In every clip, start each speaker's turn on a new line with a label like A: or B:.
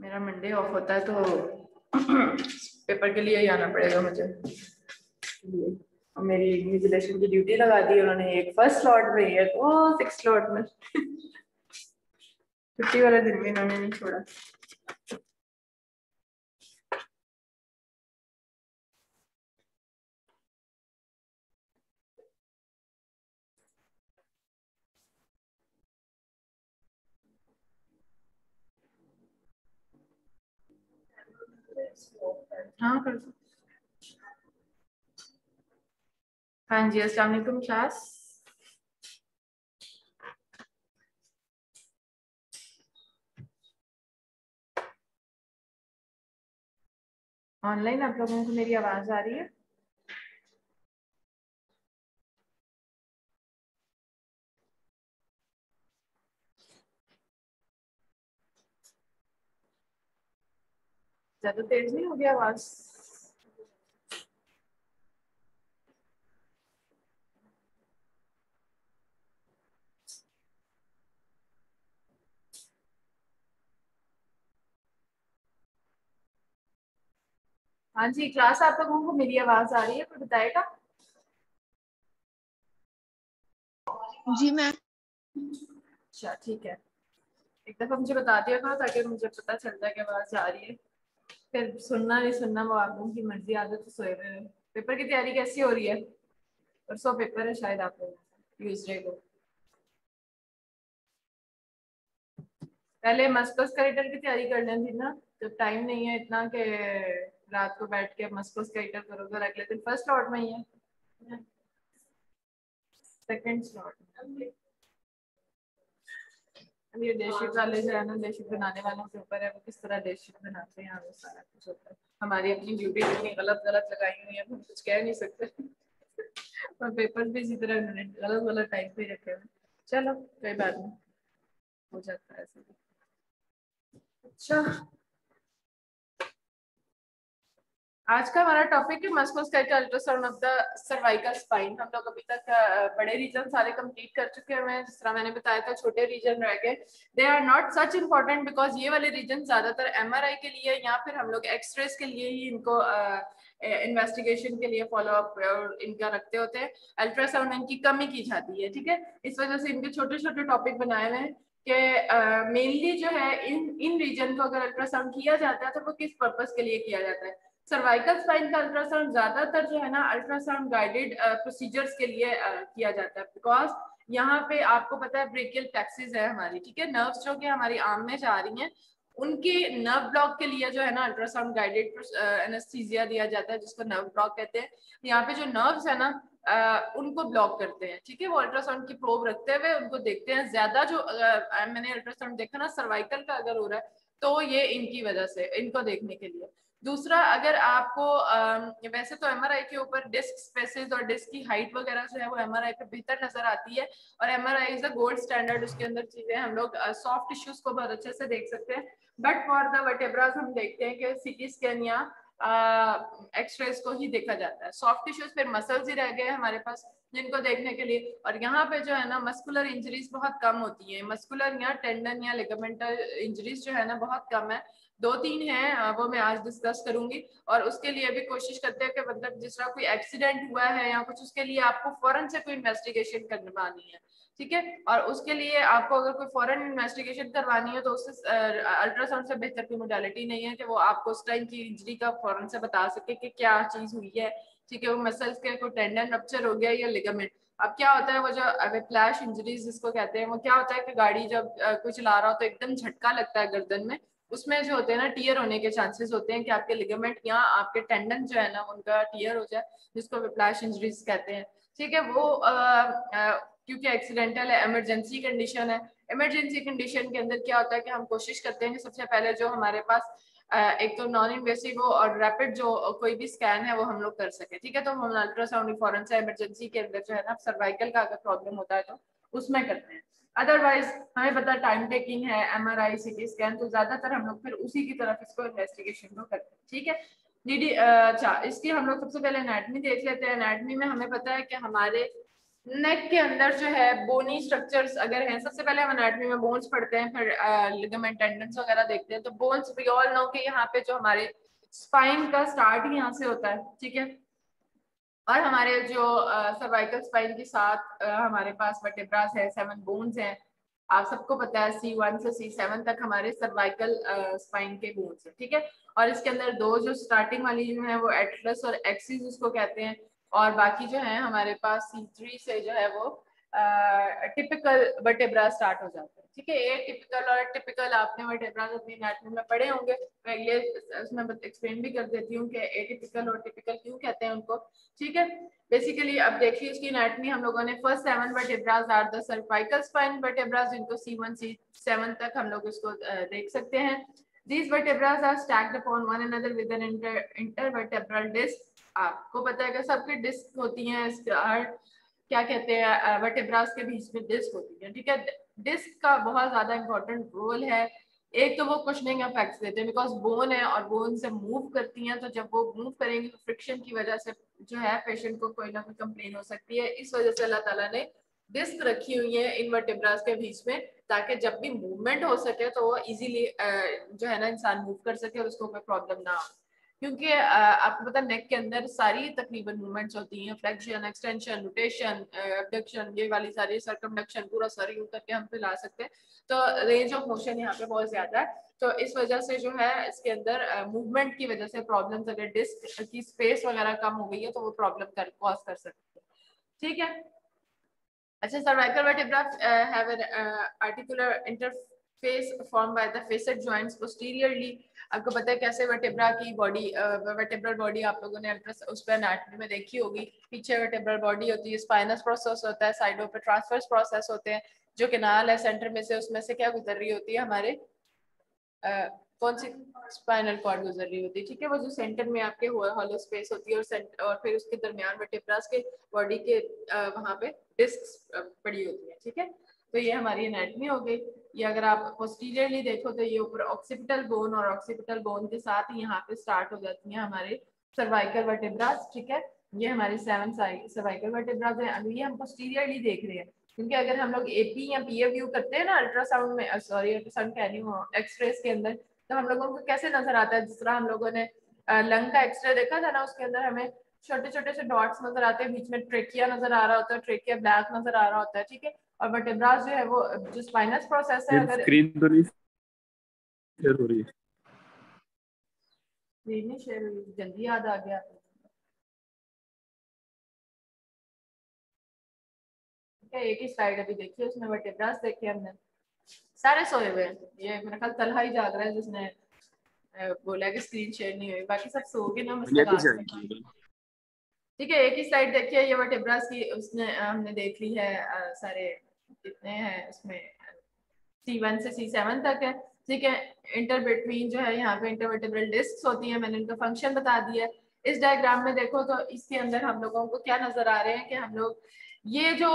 A: मेरा Monday of होता है तो पेपर के लिए ही आना पड़ेगा मुझे। और मेरी इन्विजिलेशन की ड्यूटी लगा दी, उन्होंने एक फ़र्स्ट स्लॉट में है तो सिक्स स्लॉट में। छुट्टी वाले दिन भी इन्होंने नहीं छोड़ा। हाँ हाँ। जी वालेकुम क्लास ऑनलाइन आप लोगों को मेरी आवाज़ आ रही है? ज़्यादा तेज नहीं हो गया आवाज़? हाँ जी क्लास आप लोगों को मेरी आवाज़ आ रही है कोई बताएगा?
B: जी मैम
A: अच्छा ठीक है। एक दफ़ा मुझे बता दिया करो ताकि मुझे पता चल जाए कि आवाज़ आ रही है। फिर सुनना नहीं सुनना वो आप की मर्ज़ी, आदत तो सोए हुए पेपर की तैयारी कैसी हो रही है? परसों पेपर है शायद आप लोगों ट्यूजडे को। पहले मस्कस करेक्टर की तैयारी कर लें थी ना, जब टाइम नहीं है इतना कि रात को बैठ के मस्को स्केटर करोगे, और अगले दिन फ़र्स्ट स्लॉट में ही है। सेकंड स्लॉट ये डेशीट वाले जो है ना डेशीट बनाने वालों के ऊपर है, वो किस तरह डेशीट बनाते हैं वो सारा कुछ होता है। हमारी अपनी ड्यूटी इतनी गलत गलत लगाई हुई है हम कुछ कह नहीं सकते। और पेपर भी इसी तरह उन्होंने गलत गलत टाइप पे रखे हुए चलो, कोई बात नहीं, हो जाता है ऐसे। अच्छा आज का हमारा टॉपिक है musculoskeletal ultrasound of the cervical spine हम लोग अभी तक बड़े रीजन सारे कंप्लीट कर चुके हैं। जिस तरह मैंने बताया था, छोटे रीजन रह गए। They are not such important because ये वाले रीजन ज़्यादातर एमआरआई के लिए, या फिर हम लोग एक्सरेज के लिए ही इनको इन्वेस्टिगेशन के लिए फॉलो अप इनका रखते होते हैं। अल्ट्रासाउंड इनकी कमी की जाती है, ठीक है? इस वजह से इनके छोटे छोटे टॉपिक बनाए हुए हैं कि मेनली जो है इन इन रीजन को अगर अल्ट्रासाउंड किया जाता है तो वो किस पर्पज के लिए किया जाता है? सर्वाइकल स्पाइन का अल्ट्रासाउंड ज़्यादातर जो है ना अल्ट्रासाउंड गाइडेड प्रोसीजर्स के लिए uh, किया जाता है। बिकॉज़ यहाँ पे आपको पता है ब्रेकियल टैक्सीज है हमारी ठीक है? नर्व्स जो कि हमारी आर्म में जा रही हैं उनके नर्व ब्लॉक के लिए जो है ना अल्ट्रासाउंड गाइडेड एनेस्थीसिया दिया जाता है जिसको नर्व ब्लॉक कहते हैं। यहाँ पे जो नर्व्स है ना Uh, उनको ब्लॉक करते हैं ठीक है? वो अल्ट्रासाउंड की प्रोब रखते हुए उनको देखते हैं। ज़्यादा जो uh, मैंने अल्ट्रासाउंड देखा ना सर्वाइकल का अगर हो रहा है तो ये इनकी वजह से इनको देखने के लिए। दूसरा, अगर आपको वैसे तो एमआरआई के ऊपर डिस्क स्पेसिस और डिस्क की हाइट वगैरह जो है वो एम पे बेहतर नज़र आती है और M R I is a gold standard उसके अंदर चीज़ें हम लोग सॉफ्ट टिश्यूज को बहुत अच्छे से देख सकते हैं। बट फॉर द वटेब्राज हम देखते हैं कि सिटी स्कैन या एक्सरेज को ही देखा जाता है। सॉफ्ट टिश्यूज फिर मसल्स ही रह गए हमारे पास जिनको देखने के लिए। और यहाँ पे जो है ना मस्कुलर इंजरीज बहुत कम होती है। मस्कुलर या टेंडन या लिगामेंटल इंजरीज जो है ना, बहुत कम है। दो तीन हैं वो मैं आज डिस्कस करूँगी। और उसके लिए भी कोशिश करते हैं कि मतलब जिस तरह कोई एक्सीडेंट हुआ है या कुछ, उसके लिए आपको फ़ौरन से कोई इन्वेस्टिगेशन करवानी है, ठीक है? और उसके लिए आपको अगर कोई फॉरन इन्वेस्टिगेशन करवानी है तो उससे अल्ट्रासाउंड से बेहतर कोई मोडालिटी नहीं है कि वो आपको उस टाइम की इंजरी का फॉरन से बता सके कि क्या चीज़ हुई है, ठीक है? वो मसल्स के कोई टेंडन रप्चर हो गया या लिगामेंट अब क्या होता है, वो जो फ्लैश इंजरीज जिसको कहते हैं, वो क्या होता है कि गाड़ी जब कोई चला रहा हो तो एकदम झटका लगता है गर्दन में उसमें जो होते हैं ना टीयर होने के चांसेस होते हैं कि आपके लिगामेंट या आपके टेंडन जो है ना उनका टीयर हो जाए जिसको फ्लैश इंजरीज कहते हैं। ठीक है वो आ, आ, क्योंकि एक्सीडेंटल है इमरजेंसी कंडीशन है। इमरजेंसी कंडीशन के अंदर क्या होता है कि हम कोशिश करते हैं कि सबसे पहले जो हमारे पास एक तो नॉन इन्वेसिव और रैपिड जो कोई भी स्कैन है वो हम लोग कर सके। ठीक है तो हम अल्ट्रासाउंड फॉरन से इमरजेंसी के अंदर जो है ना सर्वाइकल का अगर प्रॉब्लम होता है तो उसमें करते हैं। अदरवाइज़ हमें पता टाइम टेकिंग है M R I C T scan तो ज़्यादातर हम लोग फिर उसी की तरफ़ इसको इन्वेस्टिगेशन को करते हैं। ठीक है? डीडी अच्छा इसकी हम लोग सबसे पहले एनाटमी देख लेते हैं। एनाटमी में हमें पता है कि हमारे नेक के अंदर जो है बोनी स्ट्रक्चर्स अगर हैं, सबसे पहले हम एनाटॉमी में बोन्स पढ़ते हैं, फिर लिगामेंट टेंडेंस वगैरह देखते हैं। तो बोन्स वी ऑल नो कि यहाँ पे जो हमारे स्पाइन का स्टार्ट यहाँ से होता है। ठीक है? और हमारे जो सर्वाइकल स्पाइन के साथ हमारे पास वर्टेब्रास है सेवन बोन्स हैं। आप सबको पता है सी वन से सी सेवन तक हमारे सर्वाइकल स्पाइन के बोन्स है, ठीक है? और इसके अंदर दो जो स्टार्टिंग वाली जो है, वो एटलस और एक्सिस उसको कहते हैं। और बाकी जो है, हमारे पास सी थ्री से जो है वो टिपिकल वर्टेब्रा स्टार्ट हो जाता है। ठीक है ए टिपिकल और टिपिकल आपने वर्टेब्रा अपनी एनाटॉमी में पढ़े होंगे। मैं ये, उसमें एक्सप्लेन भी कर देती हूँ कि ए टिपिकल और टिपिकल क्यों कहते हैं उनको। ठीक है? बेसिकली अब देखिए इसकी एनाटॉमी हम लोगों ने first seven vertebras are the cervical spine vertebras जिनको सी वन सी सेवन तक हम लोग इसको देख सकते हैं। These vertebrae are stacked upon one another with an inter, intervertebral disc. आपको पता है कि सबके डिस्क होती हैं क्या कहते हैं वर्टेब्रास के बीच में डिस्क होती है। ठीक है? डिस्क का बहुत ज़्यादा इंपॉर्टेंट रोल है। एक तो वो कुशनिंग इफेक्ट्स देते हैं बिकॉज़ बोन है और बोन से मूव करती हैं तो जब वो मूव करेंगी तो फ्रिक्शन की वजह से जो है पेशेंट को कोई ना कोई कंप्लेन हो सकती है। इस वजह से अल्लाह ताला ने डिस्क रखी हुई है इन वर्टेब्रास के बीच में, ताकि जब भी मूवमेंट हो सके तो वो इजीली जो है ना, इंसान मूव कर सके और उसको कोई प्रॉब्लम ना हो। क्योंकि आपको पता नेक के अंदर सारी तकरीबन मूवमेंट्स होती हैं फ्लेक्शन एक्सटेंशन रोटेशन एबडक्शन ये वाली सारी सरकमडक्शन पूरा सर यूँ करके हम फैला सकते हैं। तो रेंज ऑफ़ मोशन यहाँ पे बहुत ज़्यादा है। तो इस वजह से जो है इसके अंदर मूवमेंट की वजह से प्रॉब्लम्स अगर डिस्क की स्पेस वगैरह कम हो गई है तो वो प्रॉब्लम कर कॉज कर सकते हैं। ठीक है? अच्छा have an uh, articular interface formed by the facet joints posteriorly आपको पता है कैसे वर्टेब्रा की बॉडी वर्टेब्रल बॉडी आप लोगों ने उस पर एनाटॉमी में देखी होगी। पीछे वर्टेब्रल बॉडी होती है स्पाइनस प्रोसेस होता है साइडों पे ट्रांसफर्स प्रोसेस होते हैं, जो केनाल है सेंटर में से, उसमें से क्या गुजर रही होती है हमारे? कौन सी स्पाइनल कॉर्ड गुजर रही होती है? ठीक है, वो जो सेंटर में आपके हॉलो स्पेस होती है, और और फिर उसके दरमियान वर्टेब्रास के बॉडी के वहाँ पे डिस्क पड़ी होती है, ठीक है? तो ये हमारी एनाटमी हो गई। ये अगर आप पोस्टीरियरली देखो तो ये ऊपर ऑक्सीपिटल बोन और ऑक्सीपिटल बोन के साथ यहाँ पे स्टार्ट हो जाती है हमारे सर्वाइकल वर्टेब्रास ठीक है? ये हमारे सेवन सर्वाइकल वर्टेब्रास है। अभी ये हम पोस्टीरियरली देख रहे हैं, क्योंकि अगर हम लोग एपी या पीए व्यू करते हैं ना अल्ट्रासाउंड में सॉरी अल्ट्रासाउंड कह रही हूँ एक्सरेस के अंदर तो हम लोगों को कैसे नज़र आता है? जिस तरह हम लोगों ने लंग का एक्सरे देखा था ना, उसके अंदर हमें छोटे छोटे से डॉट्स नज़र आते हैं, बीच में ट्रेकिया नज़र आ रहा होता है ट्रेकिया ब्लैक नज़र आ रहा होता है, ठीक है? और वर्टेब्रास जो है वो जो स्पाइनस प्रोसेस है अगर
C: स्क्रीन तो नहीं शेयर हो रही है।
A: स्क्रीन नहीं शेयर हुई जल्दी याद आ गया। ठीक एक ही स्लाइड अभी देखिए उसमें वर्टेब्रास देखे हमने। सारे सोए हुए हैं। ये मेरा ख्याल तलहा ही जाग रहा है जिसने बोला कि स्क्रीन शेयर नहीं हुई। बाकी सब सो गए ना ठीक है एक ही साइड देखिए ये वर्टेब्रास की उसने हमने देख ली है सारे कितने हैं उसमें सी वन से सी सेवन तक है। ठीक है इंटर बिटवीन जो है, यहाँ पे इंटरवर्टेब्रल डिस्क होती है, मैंने इनका फ़ंक्शन बता दिया इस डायग्राम में देखो तो इसके अंदर हम लोगों को क्या नज़र आ रहे हैं कि हम लोग, ये जो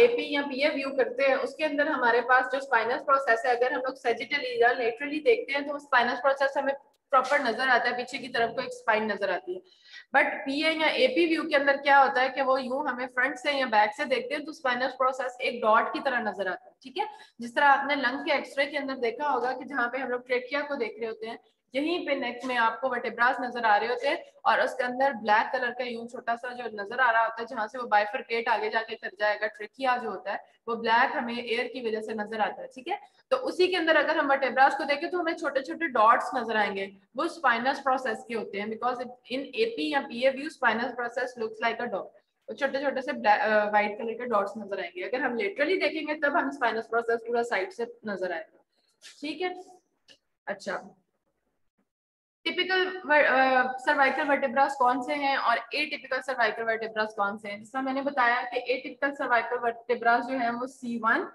A: एपी या पीए व्यू करते हैं, उसके अंदर हमारे पास जो स्पाइनस प्रोसेस है, अगर हम लोग सेजिटली या लेटरली देखते हैं तो स्पाइनस प्रोसेस हमें प्रॉपर नज़र आता है, पीछे की तरफ़ को एक स्पाइन नज़र आती है। बट पीए या एपी व्यू के अंदर क्या होता है कि वो यूँ हमें फ्रंट से या बैक से देखते हैं तो स्पाइनस प्रोसेस एक डॉट की तरह नज़र आता है, ठीक है? जिस तरह आपने लंग के एक्सरे के अंदर देखा होगा कि जहाँ पे हम लोग ट्रेकिया को देख रहे होते हैं यहीं पे नेक में आपको वर्टेब्रास नज़र आ रहे होते हैं और उसके अंदर ब्लैक कलर का यूँ छोटा सा जो नज़र आ रहा होता है, जहाँ से वो बाइफरकेट आगे जाके कर जाएगा ट्रिकिया जो होता है, वो ब्लैक हमें एयर की वजह से नज़र आता है, ठीक है? तो उसी के अंदर अगर हम वर्टेब्रास को देखें तो हमें छोटे छोटे डॉट्स नज़र आएँगे, वो स्पाइनस प्रोसेस के होते हैं बिकॉज़ इन एपी या P view spinous process looks like a dot छोटे छोटे से व्हाइट कलर के डॉट्स नज़र आएँगे, अगर हम लेटरली देखेंगे तब हम स्पाइनस प्रोसेस पूरा साइड से नज़र आएगा, ठीक है? अच्छा टिपिकल सर्वाइकल वर्टिब्रास कौन से हैं और ए टिपिकल सर्वाइकल वर्टिब्रास कौन से हैं? जिसका मैंने बताया कि ए टिपिकल सर्वाइकल वर्टिब्रास जो है वो सी वन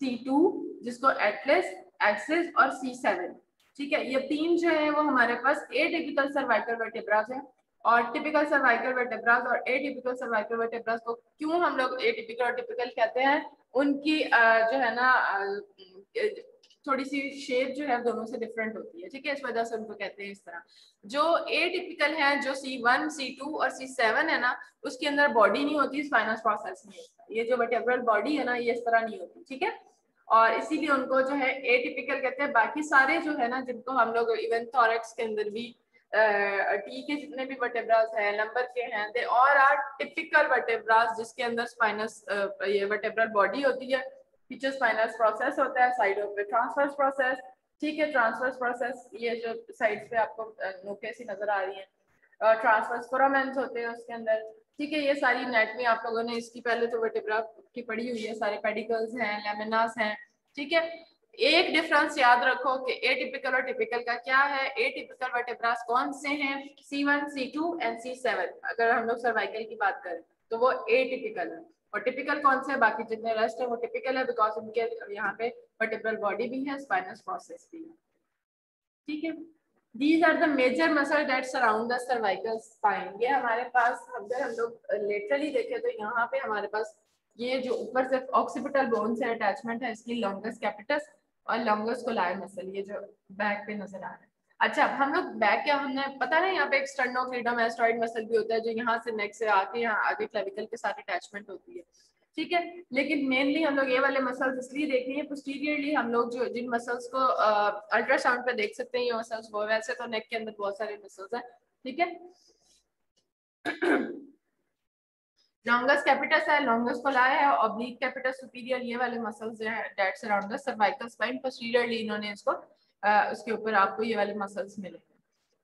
A: सी टू जिसको एटलेस एक्सिस और सी सेवन ठीक है, ये तीन जो है वो हमारे पास ए टिपिकल सर्वाइकल वर्टिब्रास है और टिपिकल सर्वाइकल वर्टिब्रास और ए टिपिकल सर्वाइकल वर्टिब्रास को क्यों हम लोग ए टिपिकल और टिपिकल कहते हैं? उनकी जो है ना थोड़ी सी शेप जो है, दोनों से डिफरेंट होती है, ठीक है? इस वजह से उनको कहते हैं इस तरह। जो ए टिपिकल है, जो सी वन सी टू और सी सेवन है ना, उसके अंदर बॉडी नहीं होती स्पाइनस प्रोसेस में। ये जो वर्टेब्रल बॉडी है ना, ये इस तरह नहीं होती, ठीक है? और इसीलिए उनको जो है ए टिपिकल कहते हैं। बाकी सारे जो है ना, जिनको हम लोग इवन थॉरेक्स के अंदर भी टी के जितने भी वर्टेब्रास हैं नंबर के हैं दे और आर टिपिकल वर्टेब्रास जिसके अंदर स्पाइनस ये वर्टेब्रल बॉडी होती है। पीछे स्पाइनस प्रोसेस होता है साइडों पे ट्रांसफर्स प्रोसेस ठीक है ट्रांसफर्स प्रोसेस ये जो साइड्स पे आपको नोके सी नज़र आ रही है ट्रांसफर्स फोरामेंस होते हैं उसके अंदर, ठीक है, ये सारी नेट में आप लोगों ने इसकी पहले तो वर्टेब्रा की पढ़ी हुई है, सारे पेडिकल्स हैं लेमिनास हैं, ठीक है, एक डिफरेंस याद रखो कि ए टिपिकल और टिपिकल का क्या है ए टिपिकल वर्टेब्रास कौन से हैं C one C two and C seven अगर हम लोग सर्वाइकल की बात करें तो वो ए टिपिकल है। और टिपिकल कौन से है? बाकी जितने रेस्ट है वो टिपिकल है बिकॉज़ उनके यहाँ पे वर्टिब्रल बॉडी भी है स्पाइनस प्रोसेस भी है। ठीक है? These are the major muscle that surround the cervical spine ये हमारे पास अगर हम लोग लेटरली देखें तो यहाँ पे हमारे पास ये जो ऊपर से ऑक्सीपिटल बोन से अटैचमेंट है, इसकी लॉन्गेस्ट कैपिटस और लॉन्गेस्ट कोलायर मसल ये जो बैक पे नज़र आ रहा है। अच्छा हम लोग बैक क्या, हमने, पता नहीं, यहाँ पे एक स्टर्नोक्लीडम एस्ट्रॉइड मसल भी होता है जो यहाँ से नेक से आके यहाँ आगे क्लेविकल के साथ अटैचमेंट होती है। ठीक है? लेकिन मेनली हम लोग ये वाले मसल्स इसलिए देख रहे हैं पोस्टीरियरली हम लोग जो, जिन मसल्स को अल्ट्रासाउंड पे देख सकते हैं, ये मसल्स वो वैसे तो नेक के अंदर बहुत सारे मसल्स हैं। ठीक है? लॉन्गस कैपिटस है लॉन्गस कोलाया है ऑब्लिक कैपिटस सुपीरियर ये वाले मसल्स जो है that's around the cervical spine posteriorly इन्होंने इसको उसके ऊपर आपको ये वाले मसल्स मिलेंगे।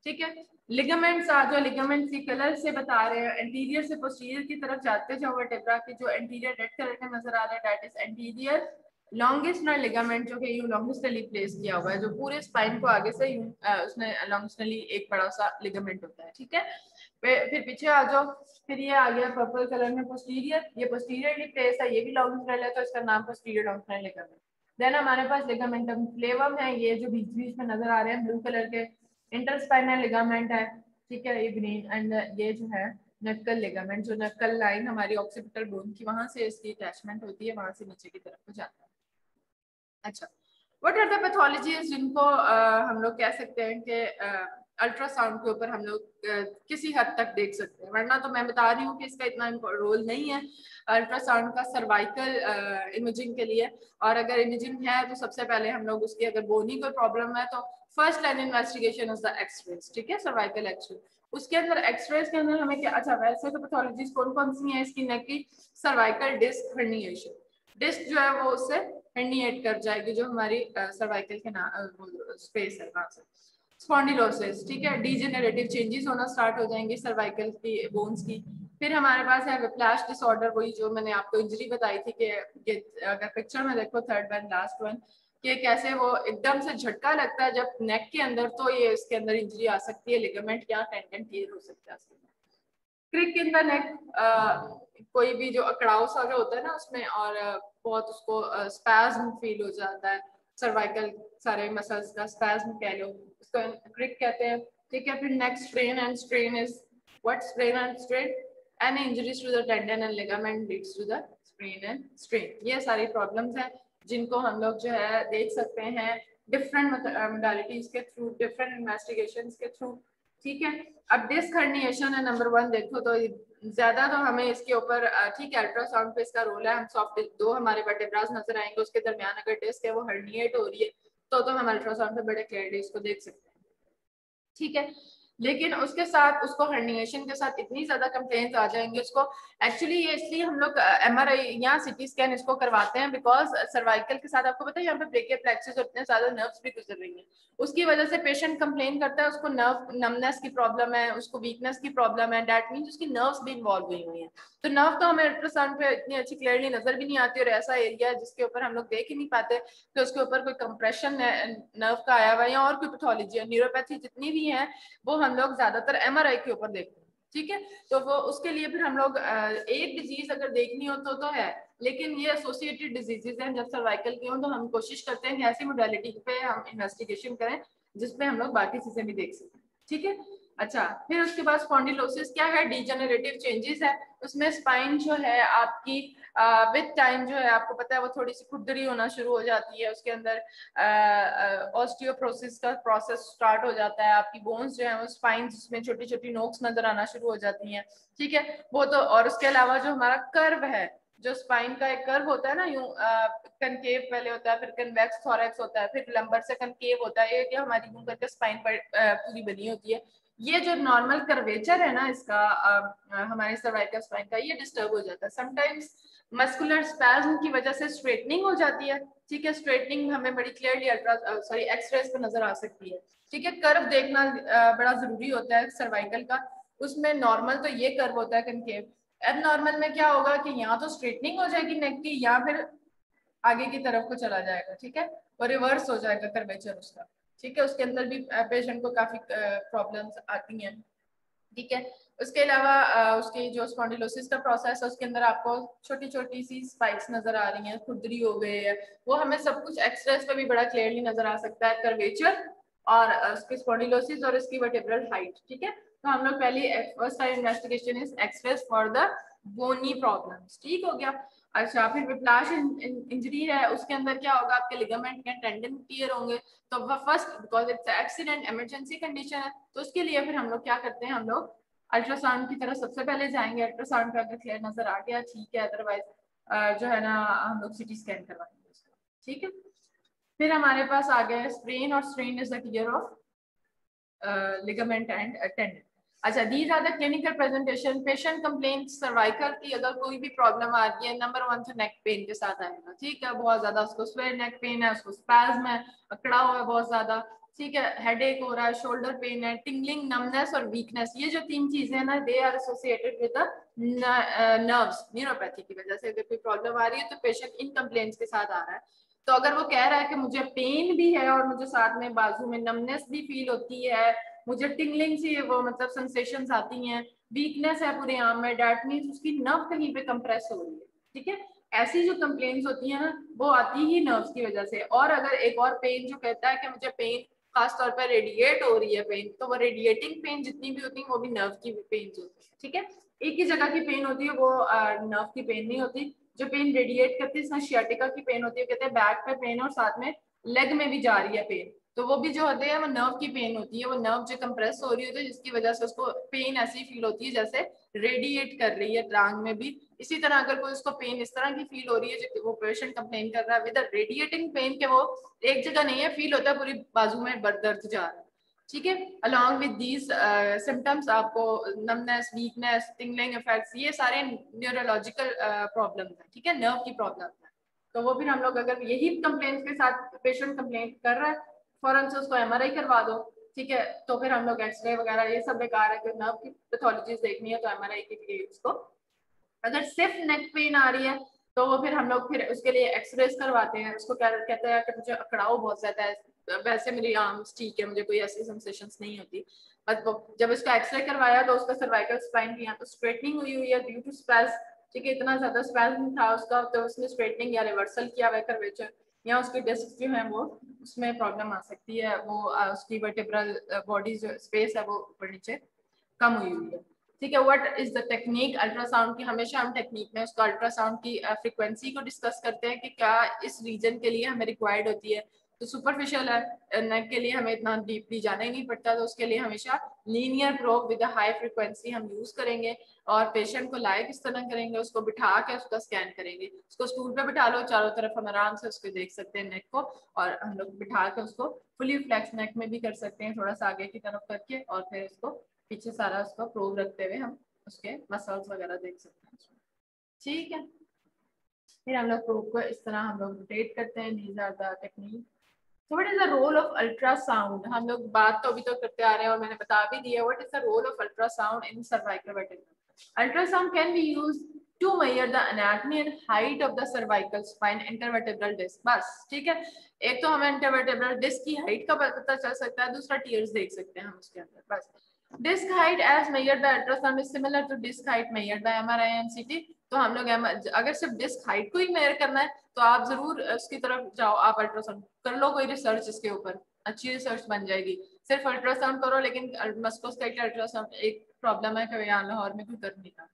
A: ठीक है? लिगामेंट्स आ, जो लिगामेंट सी कलर से बता रहे हैं एंटीरियर से पोस्टीरियर की तरफ़ जाते जाओ वर्टेब्रा की जो एंटीरियर रेड कलर का नज़र आ रहा है that is anterior longitudinal ligament जो कि यू लॉन्गेस्टली प्लेस किया हुआ है, जो पूरे स्पाइन को आगे से यूँ उसने लॉन्गेस्टली एक बड़ा सा लिगामेंट होता है। ठीक है? फिर पीछे आ जाओ, फिर ये आ गया पर्पल कलर में पोस्टीरियर ये पोस्टीरियरली प्लेस है, ये भी लॉन्गेस्टल है तो इसका नाम पोस्टीरियर लॉन्गेस्टल लिगामेंट देन हमारे पास लिगामेंटम फ्लेवम है, ये जो बीच बीच में नज़र आ रहे हैं ब्लू कलर के। इंटरस्पाइनल लिगामेंट है, ठीक है, ये ग्रीन एंड ये जो है नक्कल लिगामेंट जो नक्कल लाइन हमारी ऑक्सीपिटल बोन की, वहाँ से इसकी अटैचमेंट होती है, वहाँ से नीचे की तरफ़ जाता है। अच्छा व्हाट आर द पैथोलॉजीज जिनको हम लोग कह सकते हैं कि अल्ट्रासाउंड के ऊपर हम लोग किसी हद तक देख सकते हैं। वरना तो मैं बता रही हूँ कि इसका इतना रोल नहीं है अल्ट्रासाउंड का सर्वाइकल इमेजिंग के लिए। और अगर इमेजिंग है तो सबसे पहले हम लोग उसकी अगर बोनी कोई प्रॉब्लम है तो first line investigation is the X rays ठीक है? सर्वाइकल एक्सरे उसके अंदर एक्सरेज के अंदर हमें क्या अच्छा वैसे तो पैथोलॉजीज कौन कौन सी है इसकी नेक की सर्वाइकल डिस्क हर्निएशन डिस्क जो है वो उससे हर्निएट कर जाएगी जो हमारी सर्वाइकल के ना स्पेस है वहाँ से स्पॉन्डिलोसिस ठीक है डीजेनरेटिव चेंजेस होना स्टार्ट हो जाएँगे सर्वाइकल की बोन्स की फिर हमारे पास है विप्लैश डिसऑर्डर वही जो मैंने आपको इंजरी बताई थी कि अगर पिक्चर में देखो थर्ड वन लास्ट वन कि कैसे वो एकदम से झटका लगता है जब नेक के अंदर तो ये इसके अंदर इंजरी आ सकती है लिगामेंट या टेंडन टीयर हो सकता है क्रिक इन द नेक कोई भी जो अकड़ाव सा होता है ना उसमें और बहुत उसको स्पैज्म फील हो जाता है सर्वाइकल सारे मसल्स का स्पैज्म कह लो, उसको क्रिक कहते हैं। ठीक है, फिर next strain and strain is what strain and strain and injuries to the tendon and ligament leads to the strain and strain ये सारी प्रॉब्लम्स हैं, जिनको हम लोग जो है देख सकते हैं डिफरेंट मोडालिटीज के थ्रू डिफरेंट इन्वेस्टिगेशन के थ्रू ठीक है, अब डिस्क हर्निएशन है नंबर वन देखो तो ज़्यादा तो हमें इसके ऊपर ठीक है अल्ट्रासाउंड पे इसका रोल है, हम सॉफ्ट दो हमारे बटेब्राज नज़र आएँगे, उसके दरमियान अगर डिस्क है, वो हर्निएट हो रही है तो तो हम अल्ट्रासाउंड पे बड़े क्लियरली इसको देख सकते हैं। ठीक है? लेकिन उसके साथ, उसको हर्निएशन के साथ इतनी ज़्यादा कंप्लेंट आ जाएँगे उसको। एक्चुअली ये इसलिए हम लोग एम आर आई या सिटी स्कैन इसको करवाते हैं बिकॉज़ सर्वाइकल के साथ आपको पता है, यहाँ पे ब्रेकियर प्लेक्सिस और इतने ज़्यादा नर्व्स भी गुजर रही हैं। उसकी वजह से पेशेंट कंप्लेन करता है, उसको नर्व नमनेस की प्रॉब्लम है, उसको वीकनेस की प्रॉब्लम है डेट मीन उसकी नर्व्स भी इन्वॉल्व हुई हुई हैं। तो नर्व तो हमें अल्ट्रासाउंड पे इतनी अच्छी क्लियरली नज़र भी नहीं आती और ऐसा एरिया है जिसके ऊपर हम लोग देख ही नहीं पाते कि उसके ऊपर कोई कंप्रेशन नर्व का आया हुआ है या और कोई पैथोलॉजी है। न्यूरोपैथी जितनी भी है, वो हम लोग ज़्यादातर एमआरआई के ऊपर देखते हैं, ठीक है? तो वो उसके लिए फिर हम लोग एक डिज़ीज़ अगर देखनी हो तो तो है, लेकिन ये एसोसिएटेड डिजीजेज हैं, जब सर्वाइकल की हों तो हम कोशिश करते हैं कि ऐसी मोडालिटी पे हम इन्वेस्टिगेशन करें, जिसपे हम लोग बाकी चीज़ें भी देख सकें, ठीक है? अच्छा फिर उसके बाद स्पॉन्डिलोसिस क्या है? डिजेनरेटिव चेंजेस है। उसमें स्पाइन जो है, आपकी विद टाइम जो है, आपको पता है, वो थोड़ी सी खुदरी होना शुरू हो जाती है। उसके अंदर ऑस्टियोप्रोसिस का प्रोसेस स्टार्ट हो जाता है। आपकी बोन्स जो है, वो स्पाइन जिसमें छोटी छोटी नोक्स नज़र आना शुरू हो जाती हैं। ठीक है? वो तो और उसके अलावा जो हमारा कर्व है, जो स्पाइन का एक कर्व होता है ना, यूँ कनकेव पहले होता है, फिर कन्वेक्स थोरेक्स होता है, फिर लंबर से कनकेव होता है। ये हमारी यूँ करके स्पाइन पर पूरी बनी होती है। ये जो नॉर्मल कर्वेचर है ना इसका आ, हमारे सर्वाइकल स्पाइन का ये डिस्टर्ब हो जाता है। समटाइम्स मस्कुलर स्पैज्म की वजह से स्ट्रेटनिंग हो जाती है ठीक है? स्ट्रेटनिंग हमें बड़ी क्लियरली अल्ट्रा सॉरी एक्सरेस पे नज़र आ सकती है। ठीक है? कर्व देखना बड़ा ज़रूरी होता है सर्वाइकल का। उसमें नॉर्मल तो ये कर्व होता है कनकेव अब नॉर्मल में क्या होगा कि यहाँ तो स्ट्रेटनिंग हो जाएगी नेक की या फिर आगे की तरफ़ को चला जाएगा ठीक है? और रिवर्स हो जाएगा कर्वेचर उसका। ठीक है, उसके अंदर भी पेशेंट को काफ़ी प्रॉब्लम्स आती हैं। ठीक है, उसके अलावा उसके जो स्पॉन्डिलोसिस का प्रोसेस है, उसके अंदर आपको छोटी छोटी सी स्पाइक्स नज़र आ रही हैं, खुदरी हो गए है वो हमें सब कुछ एक्सरेस पे भी बड़ा क्लियरली नज़र आ सकता है कर्वेचर और उसके स्पॉन्डिलोसिस और इसकी वर्टेब्रल हाइट ठीक है? तो हम लोग पहले first time investigation is X rays for the bony problems ठीक हो गया? अच्छा फिर विप्लाश इंजरी है, उसके अंदर क्या होगा? आपके लिगामेंट या टेंडन टीयर होंगे। तो first because it's accident emergency condition है तो उसके लिए फिर हम लोग क्या करते हैं? हम लोग अल्ट्रासाउंड की तरफ़ सबसे पहले जाएँगे। अल्ट्रासाउंड का अगर क्लियर नज़र आ गया, ठीक है अदरवाइज़ जो है ना, हम लोग सिटी स्कैन करवाएँगे ठीक है? फिर हमारे पास आ गया स्ट्रेन और strain is the tear of ligament and tendon अच्छा these are the clinical presentation patient complain cervical की अगर कोई भी प्रॉब्लम आ रही है नंबर वन तो नेक पेन के साथ आएगा। ठीक है, बहुत ज़्यादा उसको स्वेर नेक पेन है, उसको स्पैज्म है, अकड़ा हुआ है बहुत ज़्यादा। ठीक है हेडेक हो रहा है शोल्डर पेन है टिंगलिंग नमनेस और वीकनेस ये जो तीन चीज़ें हैं ना they are associated with nerves neuropathy की वजह से। अगर कोई प्रॉब्लम आ रही है तो पेशेंट इन कंप्लेन के साथ आ रहा है। तो अगर वो कह रहा है कि मुझे पेन भी है और मुझे साथ में बाजू में नमनेस भी फील होती है मुझे टिंगलिंग सी वो मतलब सेंसेशंस आती हैं। वीकनेस है पूरे आम में। डैट मीन उसकी नर्व कहीं पे कंप्रेस हो रही है। ठीक है? ऐसी जो कंप्लेन्स होती है ना, वो आती ही नर्व्स की वजह से। और अगर एक और पेन जो कहता है कि मुझे पेन खास तौर पर रेडिएट हो रही है पेन तो वो रेडिएटिंग पेन जितनी भी होती है, वो भी नर्व की पेन होती है। ठीक है? एक ही जगह की पेन होती है, वो नर्व की पेन नहीं होती। जो पेन रेडिएट करती है इसमें शियाटिका की पेन होती है। कहते हैं बैक पे पेन और साथ में लेग में भी जा रही है पेन तो वो भी जो होते हैं, वो नर्व की पेन होती है, वो नर्व जो कंप्रेस हो रही होती है, जिसकी वजह से उसको पेन ऐसी फील होती है, जैसे रेडिएट कर रही है टांग में भी। इसी तरह अगर कोई उसको पेन इस तरह की फील हो रही है, जो वो पेशेंट कंप्लेन कर रहा है विद रेडिएटिंग पेन के वो एक जगह नहीं है फील होता है, पूरी बाजू में दर्द जा रहा है। ठीक है? अलॉन्ग विद दीज सिम्टम्स आपको नमनेस वीकनेस टिंगलिंग इफेक्ट्स ये सारे न्यूरोलॉजिकल प्रॉब्लम है। ठीक है? नर्व की प्रॉब्लम है। तो वो फिर हम लोग अगर यही कंप्लेन के साथ पेशेंट कंप्लेन कर रहा है फ़ौरन से उसको एम करवा दो, ठीक है? तो फिर हम लोग एक्सरे वगैरह ये सब बेकार है कि नर्व की पैथोलॉजीज देखनी है तो एम के लिए उसको। अगर सिर्फ़ नेक पेन आ रही है तो वो फिर हम लोग फिर उसके लिए एक्सरेज करवाते हैं। उसको क्या कहते हैं कि मुझे अकड़ाव बहुत ज़्यादा है, वैसे मेरी आर्म्स ठीक है, मुझे कोई ऐसी सेंसेशन नहीं होती। बट जब उसका एक्सरे करवाया तो उसका सर्वाइकल स्पाइन की यहाँ तो स्ट्रेटनिंग हुई हुई है ड्यू टू स्पेस ठीक है? इतना ज़्यादा स्पेस था उसका तो उसने स्ट्रेटनिंग या रिवर्सल किया हुआ कर्वेचर या उसके डिस्क जो है वो उसमें प्रॉब्लम आ सकती है, वो उसकी वर्टिब्रल बॉडी जो स्पेस है वो ऊपर नीचे कम हुई हुई है। ठीक है what is the technique ultrasound की, हमेशा हम टेक्निक में उसका अल्ट्रासाउंड की फ्रिक्वेंसी को डिस्कस करते हैं कि क्या इस रीजन के लिए हमें रिक्वायर्ड होती है। तो सुपरफिशियल नेक के लिए हमें इतना डीपली जाना ही नहीं पड़ता तो उसके लिए हमेशा linear probe with high frequency हम यूज़ करेंगे और पेशेंट को लाए किस तरह करेंगे, उसको बिठा के उसका स्कैन करेंगे। उसको स्टूल पे बिठा लो, चारों तरफ़ हम आराम से उसको देख सकते हैं नेक को और हम लोग बिठा के उसको फुली फ्लैक्स नेक में भी कर सकते हैं, थोड़ा सा आगे की तरफ़ करके और फिर उसको पीछे सारा उसका प्रोब रखते हुए हम उसके मसल्स वगैरह देख सकते हैं। ठीक है? फिर हम लोग प्रोब को इस तरह हम लोग रोटेट करते हैं these are the technique what is the role of ultrasound हम लोग बात तो अभी तो करते आ रहे हैं और मैंने बता भी दिया what is the role of ultrasound in cervical vertebra ultrasound can be used to measure the anatomy and height of the cervical spine intervertebral disc बस, ठीक है? एक तो हमें इंटरवर्टिब्रल डिस्क की हाइट का पता चल सकता है, दूसरा टीयर्स देख सकते हैं हम उसके अंदर, बस। Disc height as measured by ultrasound is similar to disc height measured by MRI and CT तो हम लोग अगर सिर्फ़ डिस्क हाइट को ही मेयर करना है तो आप ज़रूर उसकी तरफ़ जाओ, आप अल्ट्रासाउंड कर लो कोई रिसर्च इसके ऊपर। अच्छी रिसर्च बन जाएगी। सिर्फ़ अल्ट्रासाउंड करो, लेकिन अल्ट्रासाउंड एक प्रॉब्लम है कि यहाँ लाहौर में कोई कर नहीं था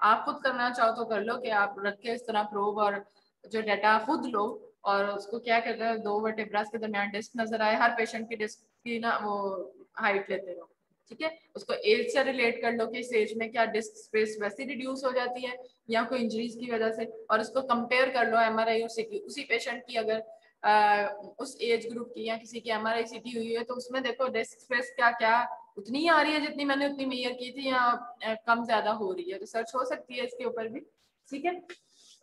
A: आप खुद करना चाहो तो कर लो कि आप रख के इस तरह प्रोब और जो डाटा खुद लो और उसको क्या कहते हैं, दो वर्टेब्रास के दरमियान डिस्क नज़र आए। हर पेशेंट की डिस्क की ना वो हाइट लेते रहो। ठीक है? उसको एज से रिलेट कर लो कि इस एज में क्या डिस्क स्पेस वैसे रिड्यूस हो जाती है या कोई इंजरीज की वजह से और उसको कंपेयर कर लो एम आर आई और सी उसी पेशेंट की अगर आ, उस एज ग्रुप की या किसी की एम आर आई सी हुई है तो उसमें देखो डिस्क स्पेस क्या क्या उतनी आ रही है जितनी मैंने उतनी मेयर की थी या कम ज़्यादा हो रही है। रिसर्च हो सकती है इसके ऊपर भी ठीक है?